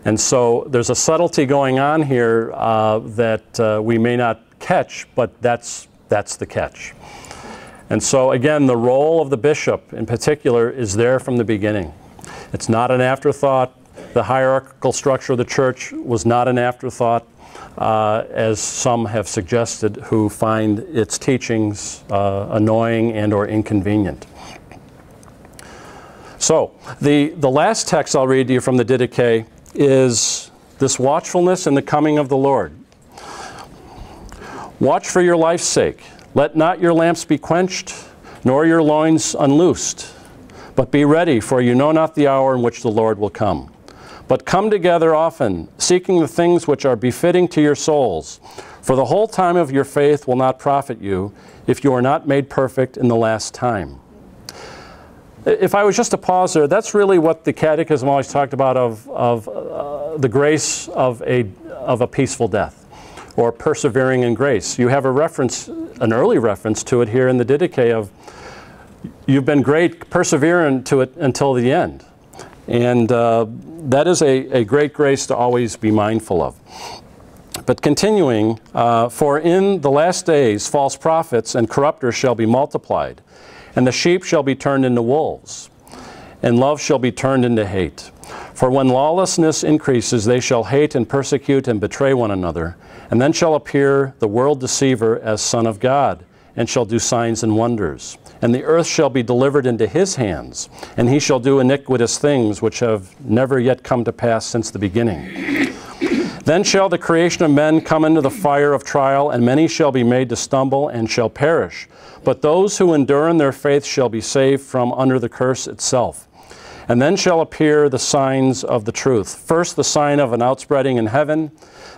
And so there's a subtlety going on here uh, that uh, we may not catch, but that's, that's the catch. And so again, the role of the bishop in particular is there from the beginning. It's not an afterthought. The hierarchical structure of the church was not an afterthought, uh, as some have suggested who find its teachings uh, annoying and or inconvenient. So the, the last text I'll read to you from the Didache is this watchfulness in the coming of the Lord. Watch for your life's sake. Let not your lamps be quenched, nor your loins unloosed. But be ready, for you know not the hour in which the Lord will come. But come together often, seeking the things which are befitting to your souls. For the whole time of your faith will not profit you, if you are not made perfect in the last time. If I was just to pause there, that's really what the Catechism always talked about of, of uh, the grace of a, of a peaceful death or persevering in grace. You have a reference, an early reference to it here in the Didache of you've been great persevering to it until the end. And uh, that is a, a great grace to always be mindful of. But continuing, uh, for in the last days false prophets and corrupters shall be multiplied, and the sheep shall be turned into wolves, and love shall be turned into hate. For when lawlessness increases, they shall hate and persecute and betray one another, and then shall appear the world deceiver as Son of God, and shall do signs and wonders. And the earth shall be delivered into his hands, and he shall do iniquitous things which have never yet come to pass since the beginning. Then shall the creation of men come into the fire of trial, and many shall be made to stumble and shall perish. But those who endure in their faith shall be saved from under the curse itself. And then shall appear the signs of the truth. First, the sign of an outspreading in heaven,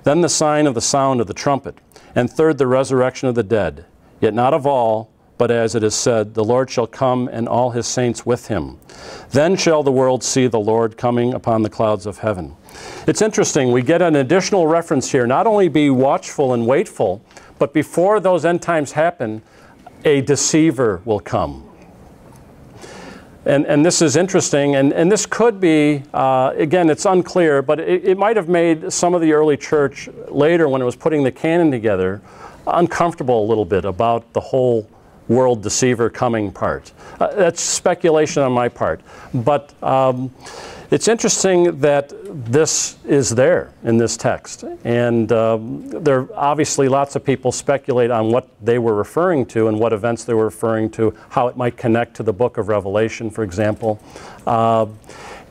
then the sign of the sound of the trumpet, and third, the resurrection of the dead. Yet not of all, but as it is said, the Lord shall come and all his saints with him. Then shall the world see the Lord coming upon the clouds of heaven. It's interesting, we get an additional reference here. Not only be watchful and waitful, but before those end times happen, a deceiver will come. And, and this is interesting, and, and this could be, uh, again, it's unclear, but it, it might have made some of the early church later, when it was putting the canon together, uncomfortable a little bit about the whole world deceiver coming part. Uh, that's speculation on my part. But um, it's interesting that this is there in this text. And um, there are obviously lots of people speculate on what they were referring to and what events they were referring to, how it might connect to the book of Revelation, for example. Uh,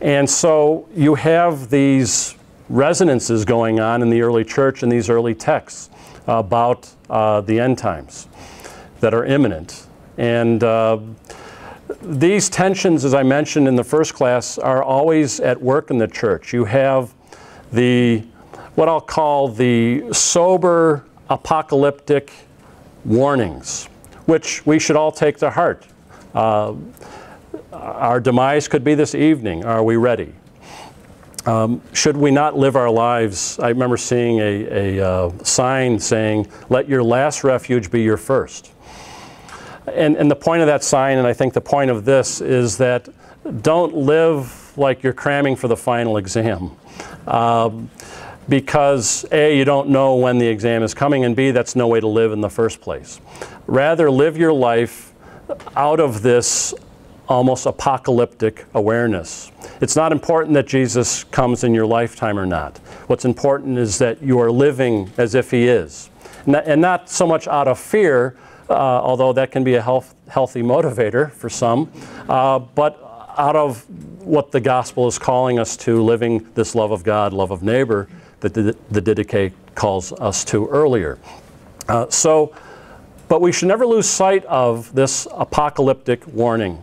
and so you have these resonances going on in the early church and these early texts about uh, the end times that are imminent. And uh, these tensions, as I mentioned in the first class, are always at work in the church. You have the, what I'll call the sober apocalyptic warnings, which we should all take to heart. Uh, our demise could be this evening. Are we ready? Um, should we not live our lives? I remember seeing a, a uh, sign saying, let your last refuge be your first. And, and the point of that sign, and I think the point of this, is that don't live like you're cramming for the final exam. Um, because A, you don't know when the exam is coming, and B, that's no way to live in the first place. Rather, live your life out of this almost apocalyptic awareness. It's not important that Jesus comes in your lifetime or not. What's important is that you are living as if he is. And not so much out of fear, uh, although that can be a health, healthy motivator for some, uh, but out of what the gospel is calling us to, living this love of God, love of neighbor, that the, the Didache calls us to earlier. Uh, so, but we should never lose sight of this apocalyptic warning.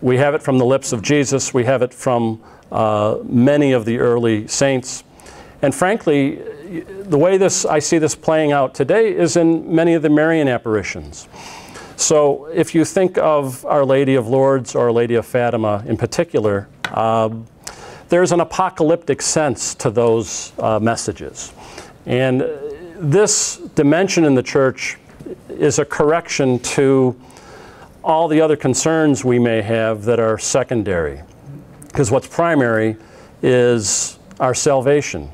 We have it from the lips of Jesus, we have it from uh, many of the early saints. And frankly, the way this I see this playing out today is in many of the Marian apparitions. So if you think of Our Lady of Lourdes or Our Lady of Fatima in particular, um, there's an apocalyptic sense to those uh, messages. And this dimension in the church is a correction to all the other concerns we may have that are secondary. Because what's primary is our salvation,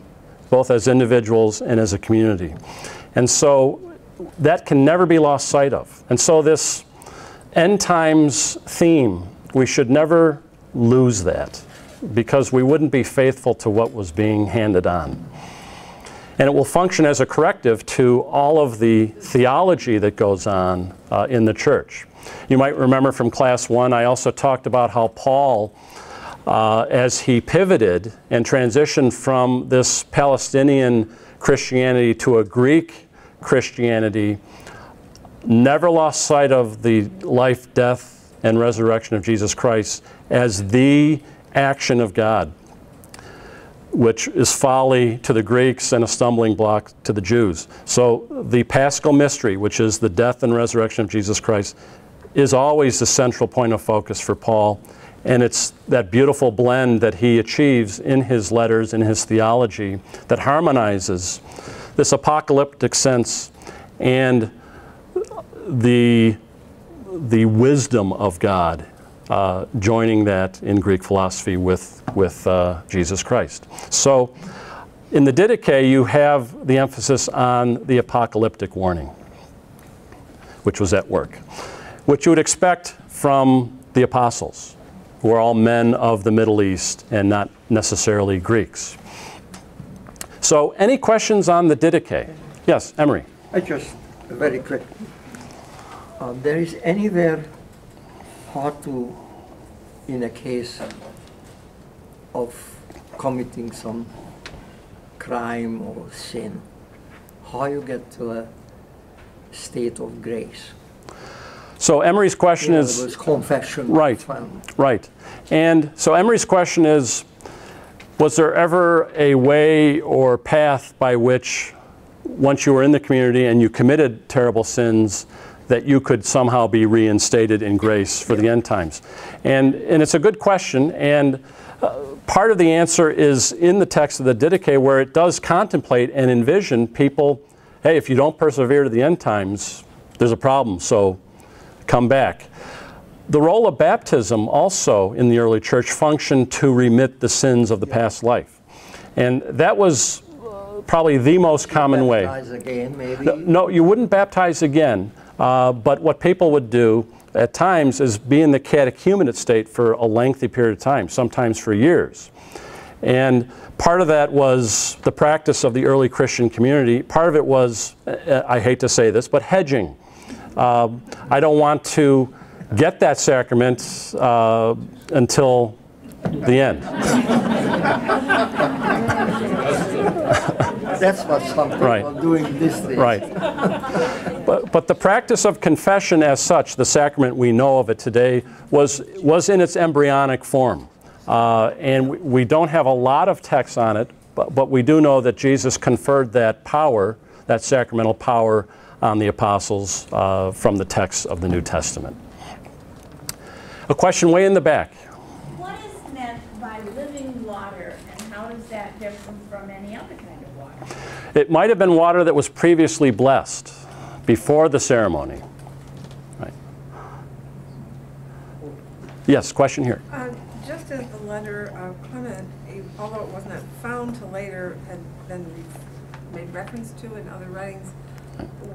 both as individuals and as a community. And so that can never be lost sight of. And so this end times theme, we should never lose that because we wouldn't be faithful to what was being handed on. And it will function as a corrective to all of the theology that goes on uh, in the church. You might remember from class one, I also talked about how Paul, uh, as he pivoted and transitioned from this Palestinian Christianity to a Greek Christianity, never lost sight of the life, death, and resurrection of Jesus Christ as the action of God, which is folly to the Greeks and a stumbling block to the Jews. So the paschal mystery, which is the death and resurrection of Jesus Christ, is always the central point of focus for Paul. And it's that beautiful blend that he achieves in his letters, in his theology, that harmonizes this apocalyptic sense and the, the wisdom of God, uh, joining that in Greek philosophy with, with uh, Jesus Christ. So in the Didache, you have the emphasis on the apocalyptic warning, which was at work which you would expect from the apostles, who are all men of the Middle East and not necessarily Greeks. So, any questions on the Didache? Yes, Emery. I just, very quick. Uh, there is anywhere how to, in a case of committing some crime or sin, how you get to a state of grace. So Emery's question Yeah, is it was confession. Right. Right. And so Emery's question is Was there ever a way or path by which, once you were in the community and you committed terrible sins, that you could somehow be reinstated in grace for the end times? And, and it's a good question. And uh, part of the answer is in the text of the Didache, where it does contemplate and envision people hey, if you don't persevere to the end times, there's a problem. So come back. The role of baptism also in the early church functioned to remit the sins of the past life. And that was uh, probably the most common way. Baptize again, maybe? No, no, you wouldn't baptize again, uh, but what people would do at times is be in the catechumenate state for a lengthy period of time, sometimes for years. And part of that was the practice of the early Christian community. Part of it was, uh, I hate to say this, but hedging. Um, I don't want to get that sacrament uh, until the end. That's what some people Right. are doing these days. Right. But, but the practice of confession as such, the sacrament we know of it today, was, was in its embryonic form. Uh, and we, we don't have a lot of texts on it, but, but we do know that Jesus conferred that power, that sacramental power, on the apostles uh, from the texts of the New Testament. A question way in the back. What is meant by living water, and how does that differ from any other kind of water? It might have been water that was previously blessed before the ceremony. Right. Yes, question here. Uh, Just as the letter of Clement, eh, although it was not found till later, had been re- made reference to in other writings,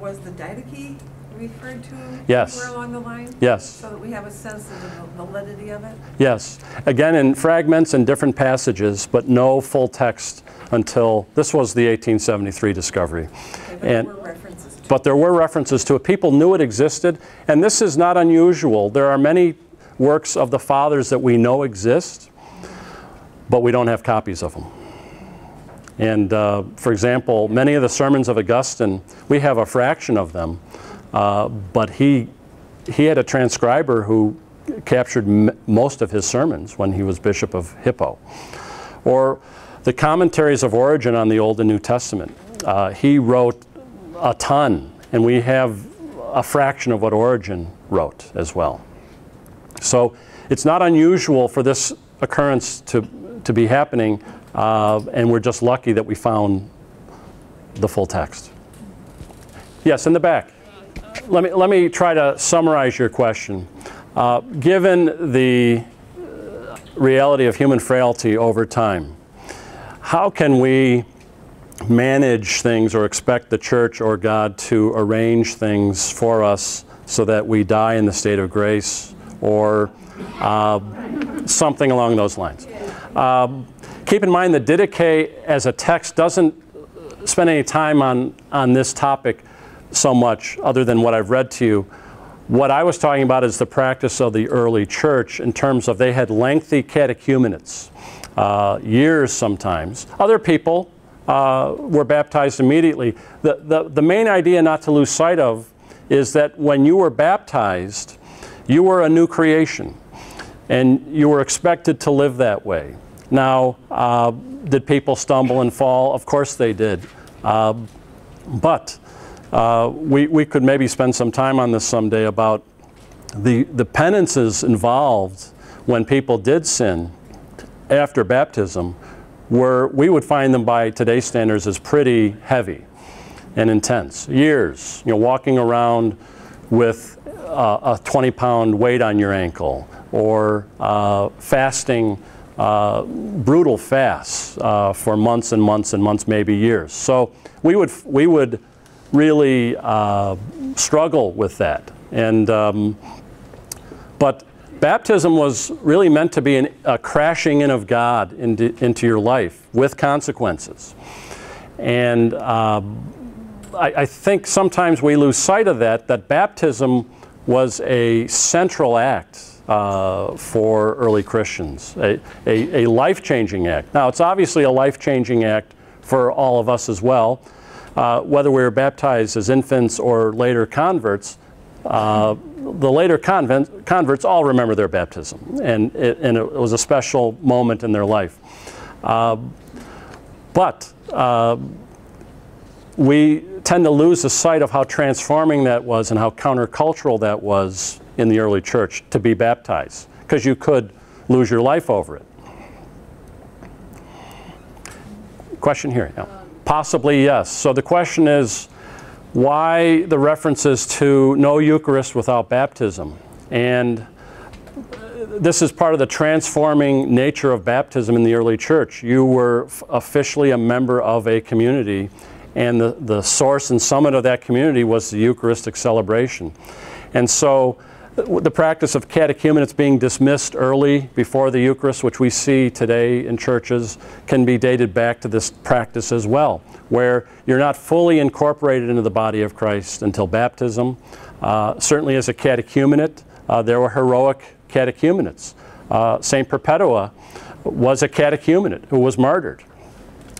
was the Didache referred to Yes. somewhere along the line? Yes. So that we have a sense of the validity of it? Yes. Again, in fragments and different passages, but no full text until this was the 1873 discovery. Okay, But there And- were references to But there were references to it. People knew it existed, and this is not unusual. There are many works of the fathers that we know exist, but we don't have copies of them. And uh, for example, many of the sermons of Augustine, we have a fraction of them, uh, but he, he had a transcriber who captured most of his sermons when he was Bishop of Hippo. Or the commentaries of Origen on the Old and New Testament. Uh, he wrote a ton, and we have a fraction of what Origen wrote as well. So it's not unusual for this occurrence to, to be happening, uh, and we're just lucky that we found the full text. Yes, in the back. Let me, let me try to summarize your question. Uh, given the reality of human frailty over time, how can we manage things or expect the church or God to arrange things for us so that we die in the state of grace or uh, something along those lines? Um, keep in mind that Didache as a text doesn't spend any time on, on this topic so much other than what I've read to you. What I was talking about is the practice of the early church in terms of they had lengthy catechumenates, uh, years sometimes. Other people uh, were baptized immediately. The, the, the main idea not to lose sight of is that when you were baptized, you were a new creation and you were expected to live that way. Now, uh, did people stumble and fall? Of course they did. Uh, but uh, we, we could maybe spend some time on this someday about the, the penances involved when people did sin after baptism were, we would find them by today's standards as pretty heavy and intense. Years, you know, walking around with uh, a 20 pound weight on your ankle or uh, fasting uh, brutal fasts uh, for months and months and months, maybe years. So we would, we would really uh, struggle with that. And, um, but baptism was really meant to be an, a crashing in of God into, into your life with consequences. And um, I, I think sometimes we lose sight of that, that baptism was a central act uh, for early Christians, a, a, a life-changing act. Now, it's obviously a life-changing act for all of us as well. Uh, whether we were baptized as infants or later converts, uh, the later convent, converts all remember their baptism, and it, and it was a special moment in their life. Uh, but uh, we tend to lose the sight of how transforming that was and how countercultural that was in the early church to be baptized, because you could lose your life over it. Question here. Yeah. Possibly yes. So the question is why the references to no Eucharist without baptism? And uh, this is part of the transforming nature of baptism in the early church. You were officially a member of a community, and the, the source and summit of that community was the Eucharistic celebration. And so the practice of catechumenates being dismissed early before the Eucharist, which we see today in churches, can be dated back to this practice as well, where you're not fully incorporated into the body of Christ until baptism. Uh, certainly as a catechumenate, uh, there were heroic catechumenates. Uh, St. Perpetua was a catechumenate who was martyred.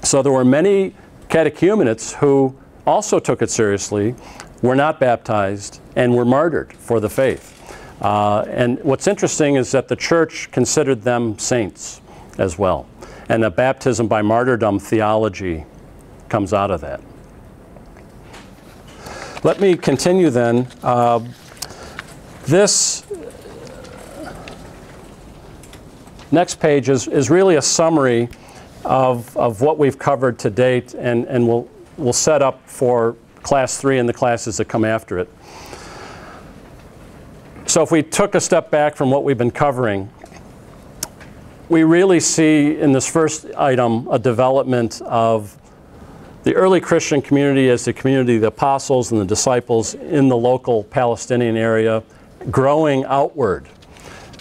So there were many catechumenates who also took it seriously, were not baptized, and were martyred for the faith. Uh, and what's interesting is that the church considered them saints as well. And the baptism by martyrdom theology comes out of that. Let me continue then. Uh, this next page is, is really a summary of, of what we've covered to date and, and we'll, we'll set up for class three and the classes that come after it. So if we took a step back from what we've been covering, we really see in this first item a development of the early Christian community as the community of the apostles and the disciples in the local Palestinian area growing outward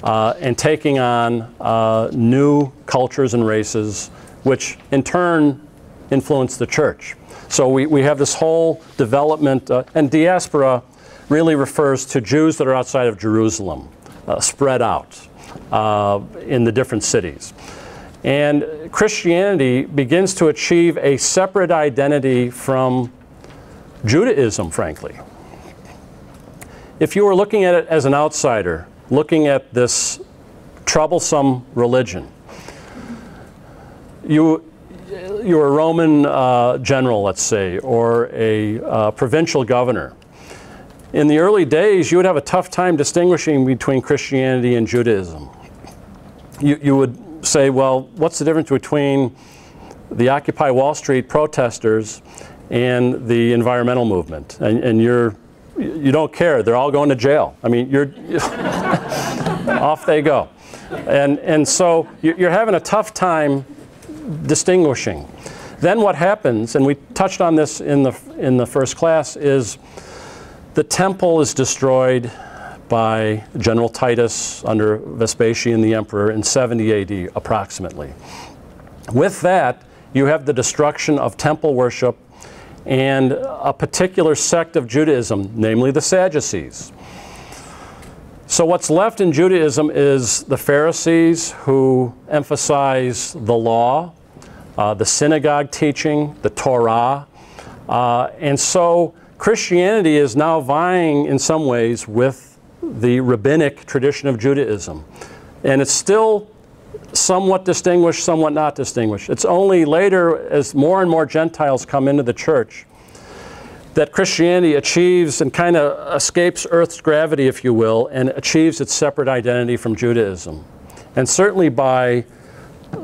uh, and taking on uh, new cultures and races, which in turn influence the church. So we, we have this whole development, uh, and diaspora really refers to Jews that are outside of Jerusalem, uh, spread out uh, in the different cities. And Christianity begins to achieve a separate identity from Judaism, frankly. If you were looking at it as an outsider, looking at this troublesome religion, you, you're a Roman uh, general, let's say, or a uh, provincial governor, in the early days, you would have a tough time distinguishing between Christianity and Judaism. You, you would say, well, what's the difference between the Occupy Wall Street protesters and the environmental movement? And, and you're, you don't care. They're all going to jail. I mean, you're, off they go. And, and so you're having a tough time distinguishing. Then what happens, and we touched on this in the, in the first class, is the temple is destroyed by General Titus under Vespasian the emperor in 70 AD approximately. With that, you have the destruction of temple worship and a particular sect of Judaism, namely the Sadducees. So what's left in Judaism is the Pharisees who emphasize the law, uh, the synagogue teaching, the Torah, uh, and so Christianity is now vying in some ways with the rabbinic tradition of Judaism. And it's still somewhat distinguished, somewhat not distinguished. It's only later, as more and more Gentiles come into the church, that Christianity achieves and kind of escapes Earth's gravity, if you will, and achieves its separate identity from Judaism. And certainly by,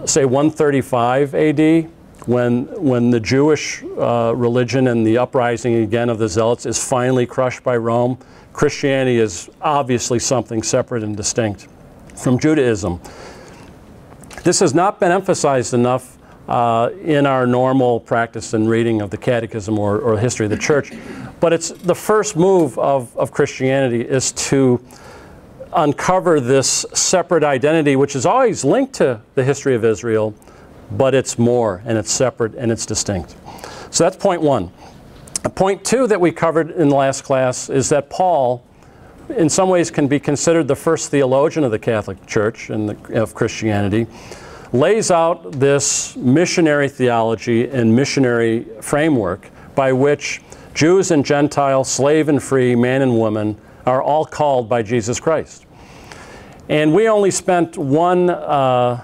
say, 135 AD, when, when the Jewish uh, religion and the uprising again of the Zealots is finally crushed by Rome, Christianity is obviously something separate and distinct from Judaism. This has not been emphasized enough uh, in our normal practice and reading of the Catechism or, or history of the Church, but it's the first move of, of Christianity is to uncover this separate identity, which is always linked to the history of Israel, but it's more and it's separate and it's distinct. So that's point one. Point two that we covered in the last class is that Paul, in some ways, can be considered the first theologian of the Catholic Church and the, of Christianity, lays out this missionary theology and missionary framework by which Jews and Gentiles, slave and free, man and woman, are all called by Jesus Christ. And we only spent one uh,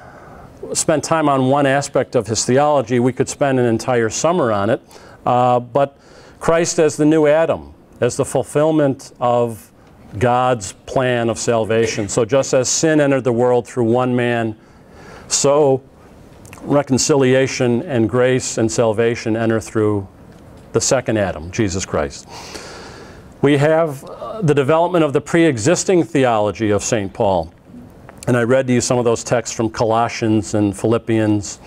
spend time on one aspect of his theology, we could spend an entire summer on it. Uh, but Christ as the new Adam, as the fulfillment of God's plan of salvation. So just as sin entered the world through one man, so reconciliation and grace and salvation enter through the second Adam, Jesus Christ. We have uh, the development of the pre-existing theology of St. Paul. And I read to you some of those texts from Colossians and Philippians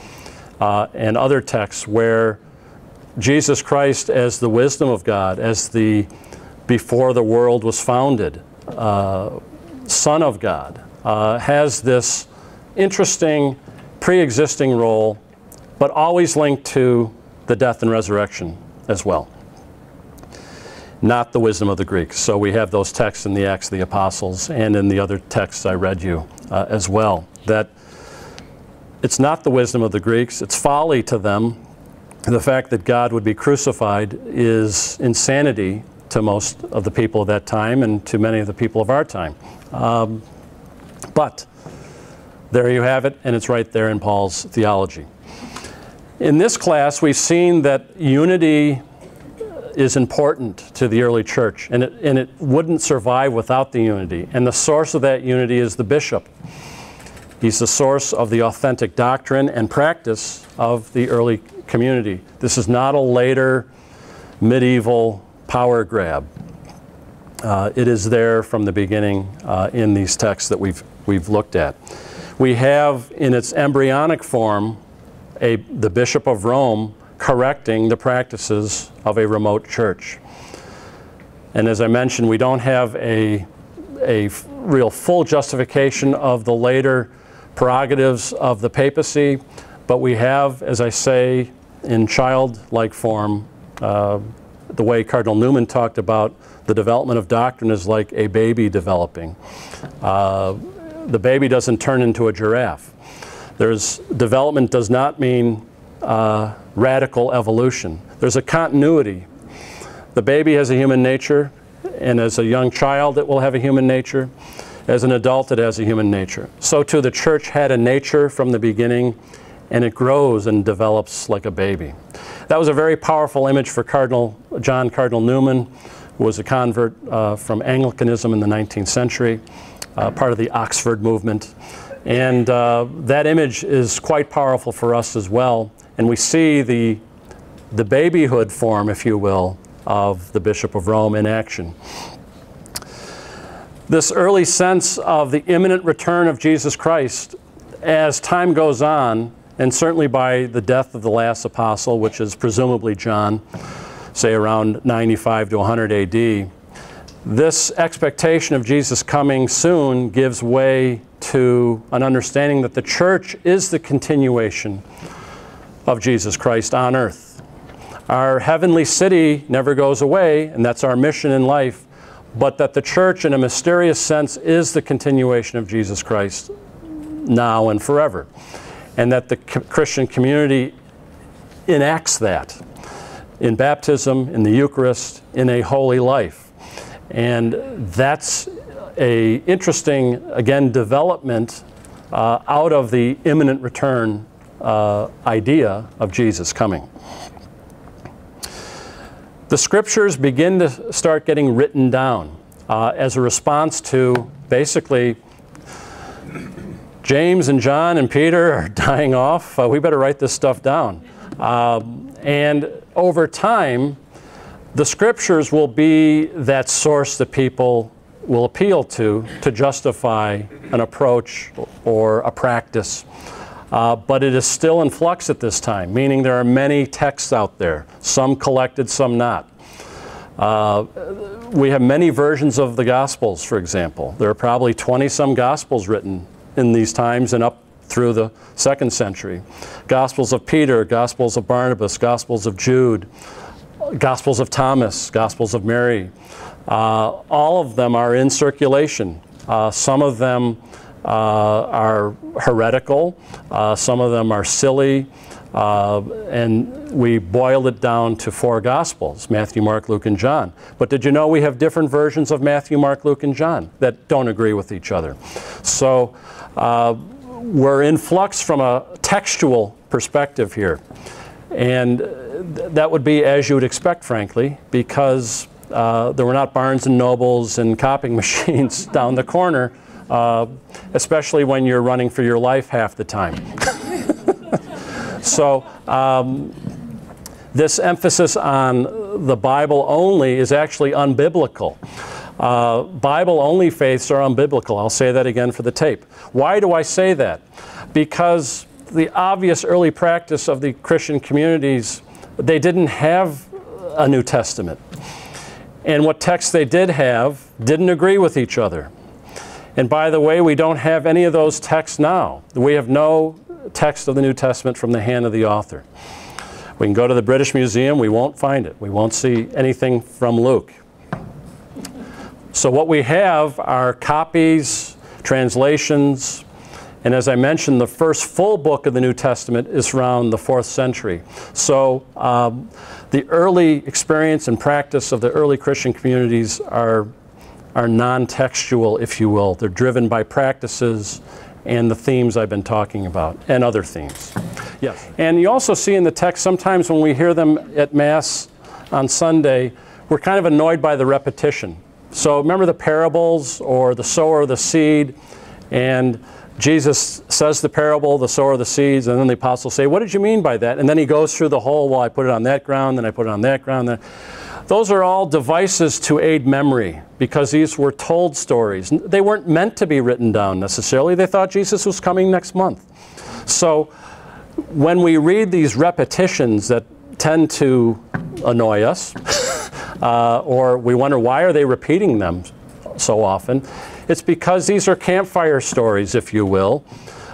uh, and other texts where Jesus Christ, as the wisdom of God, as the before the world was founded, uh, Son of God, uh, has this interesting pre existing role, but always linked to the death and resurrection as well not the wisdom of the Greeks. So we have those texts in the Acts of the Apostles and in the other texts I read you uh, as well, that it's not the wisdom of the Greeks, it's folly to them. The fact that God would be crucified is insanity to most of the people of that time and to many of the people of our time. Um, but there you have it, and it's right there in Paul's theology. In this class, we've seen that unity is important to the early church, and it, and it wouldn't survive without the unity. And the source of that unity is the bishop. He's the source of the authentic doctrine and practice of the early community. This is not a later medieval power grab. Uh, it is there from the beginning uh, in these texts that we've, we've looked at. We have in its embryonic form a, the Bishop of Rome correcting the practices of a remote church. And as I mentioned, we don't have a, a real full justification of the later prerogatives of the papacy, but we have, as I say, in childlike form, uh, the way Cardinal Newman talked about the development of doctrine is like a baby developing. Uh, the baby doesn't turn into a giraffe. There's development does not mean uh, radical evolution. There's a continuity. The baby has a human nature, and as a young child, it will have a human nature. As an adult, it has a human nature. So too, the church had a nature from the beginning, and it grows and develops like a baby. That was a very powerful image for Cardinal John Cardinal Newman, who was a convert uh, from Anglicanism in the 19th century, uh, part of the Oxford movement. And uh, that image is quite powerful for us as well. And we see the, the babyhood form, if you will, of the Bishop of Rome in action. This early sense of the imminent return of Jesus Christ, as time goes on, and certainly by the death of the last apostle, which is presumably John, say around 95 to 100 AD, this expectation of Jesus coming soon gives way to an understanding that the church is the continuation of Jesus Christ on earth. Our heavenly city never goes away, and that's our mission in life, but that the church, in a mysterious sense, is the continuation of Jesus Christ now and forever. And that the Christian community enacts that in baptism, in the Eucharist, in a holy life. And that's a interesting, again, development uh, out of the imminent return uh, idea of Jesus coming. The scriptures begin to start getting written down uh, as a response to basically James and John and Peter are dying off. Uh, we better write this stuff down. Um, and over time, the scriptures will be that source that people will appeal to to justify an approach or a practice. Uh, but it is still in flux at this time, meaning there are many texts out there, some collected, some not. Uh, we have many versions of the Gospels, for example. There are probably 20 some Gospels written in these times and up through the second century. Gospels of Peter, Gospels of Barnabas, Gospels of Jude, Gospels of Thomas, Gospels of Mary. Uh, all of them are in circulation. Uh, some of them are heretical, uh, some of them are silly, uh, and we boiled it down to four Gospels Matthew, Mark, Luke, and John. But did you know we have different versions of Matthew, Mark, Luke, and John that don't agree with each other? So uh, we're in flux from a textual perspective here. And that would be as you would expect, frankly, because uh, there were not Barnes and Nobles and copying machines down the corner, uh, especially when you're running for your life half the time. so um, this emphasis on the Bible only is actually unbiblical. Uh, Bible only faiths are unbiblical. I'll say that again for the tape. Why do I say that? Because the obvious early practice of the Christian communities they didn't have a New Testament. And what texts they did have didn't agree with each other. And by the way, we don't have any of those texts now. We have no text of the New Testament from the hand of the author. We can go to the British Museum, we won't find it. We won't see anything from Luke. So what we have are copies, translations, and as I mentioned, the first full book of the New Testament is around the fourth century. So um, the early experience and practice of the early Christian communities are, are non-textual, if you will. They're driven by practices and the themes I've been talking about, and other themes. Yes. And you also see in the text, sometimes when we hear them at Mass on Sunday, we're kind of annoyed by the repetition. So remember the parables or the sower of the seed, and Jesus says the parable, the sower of the seeds, and then the apostles say, What did you mean by that? And then he goes through the whole, well, I put it on that ground, then I put it on that ground. Then. Those are all devices to aid memory because these were told stories. They weren't meant to be written down necessarily. They thought Jesus was coming next month. So when we read these repetitions that tend to annoy us, uh, or we wonder why are they repeating them so often, it's because these are campfire stories, if you will,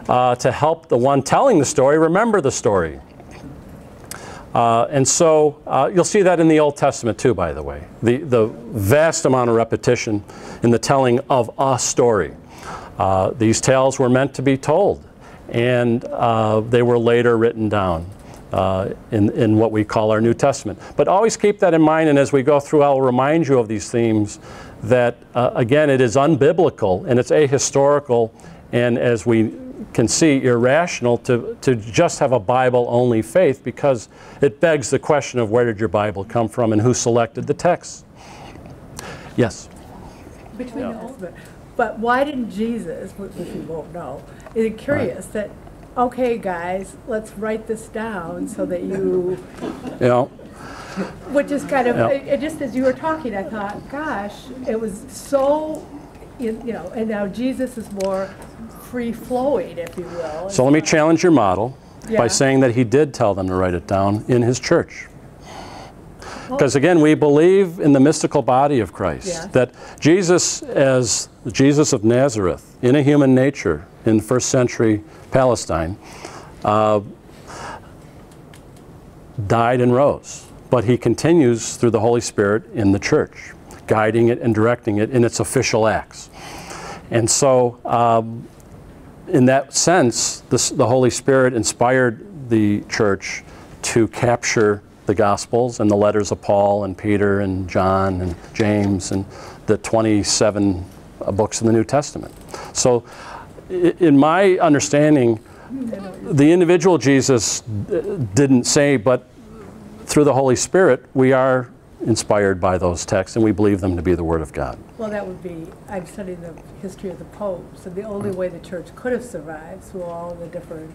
uh, to help the one telling the story remember the story. Uh, and so uh, you'll see that in the Old Testament too, by the way. The, the vast amount of repetition in the telling of a story. Uh, these tales were meant to be told, and uh, they were later written down. Uh, in, in what we call our New Testament. But always keep that in mind, and as we go through, I'll remind you of these themes that, uh, again, it is unbiblical and it's ahistorical, and as we can see irrational to, to just have a Bible-only faith because it begs the question of where did your Bible come from and who selected the text. Yes? Between the Old but, but why didn't Jesus, wh- which we won't know, is it curious that, okay, guys, let's write this down so that you, You know, which is kind of, Yeah. it, it just as you were talking, I thought, gosh, it was so, you you know, and now Jesus is more free-flowing, if you will. so let me challenge your model Yeah. by saying that he did tell them to write it down in his church. Because again, we believe in the mystical body of Christ. Yes. That Jesus, as Jesus of Nazareth, in a human nature in first century Palestine, uh, died and rose. But he continues through the Holy Spirit in the church, guiding it and directing it in its official acts. And so, um, in that sense, this, the Holy Spirit inspired the church to capture the Gospels and the letters of Paul and Peter and John and James and the 27 uh, books in the New Testament. So, in my understanding, the individual Jesus uh, didn't say, but through the Holy Spirit, we are inspired by those texts and we believe them to be the Word of God. Well, that would be, I'm studying the history of the popes, and the only way the church could have survived through all the different,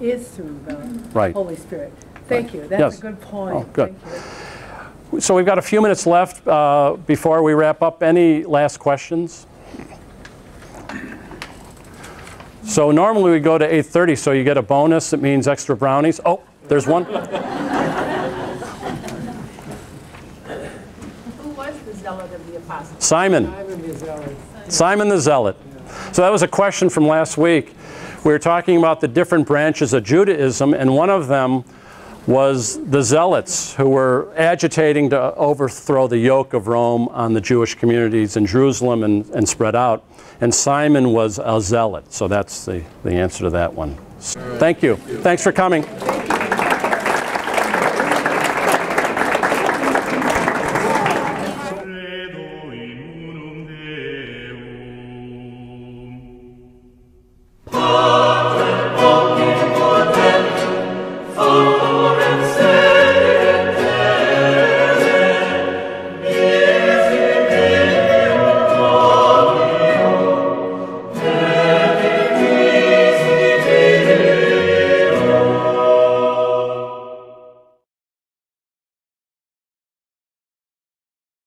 is through the Right. Holy Spirit. Thank you, that's Yes. a good point. Oh, good. Thank you. So we've got a few minutes left uh, before we wrap up. Any last questions? So normally we go to 8:30, so you get a bonus. It means extra brownies. Oh, there's one. Who was the zealot of the apostles? Simon. Simon the Zealot. So that was a question from last week. We were talking about the different branches of Judaism, and one of them was the Zealots, who were agitating to overthrow the yoke of Rome on the Jewish communities in Jerusalem and, and spread out. And Simon was a zealot. So that's the, the answer to that one. Thank you. Thanks for coming.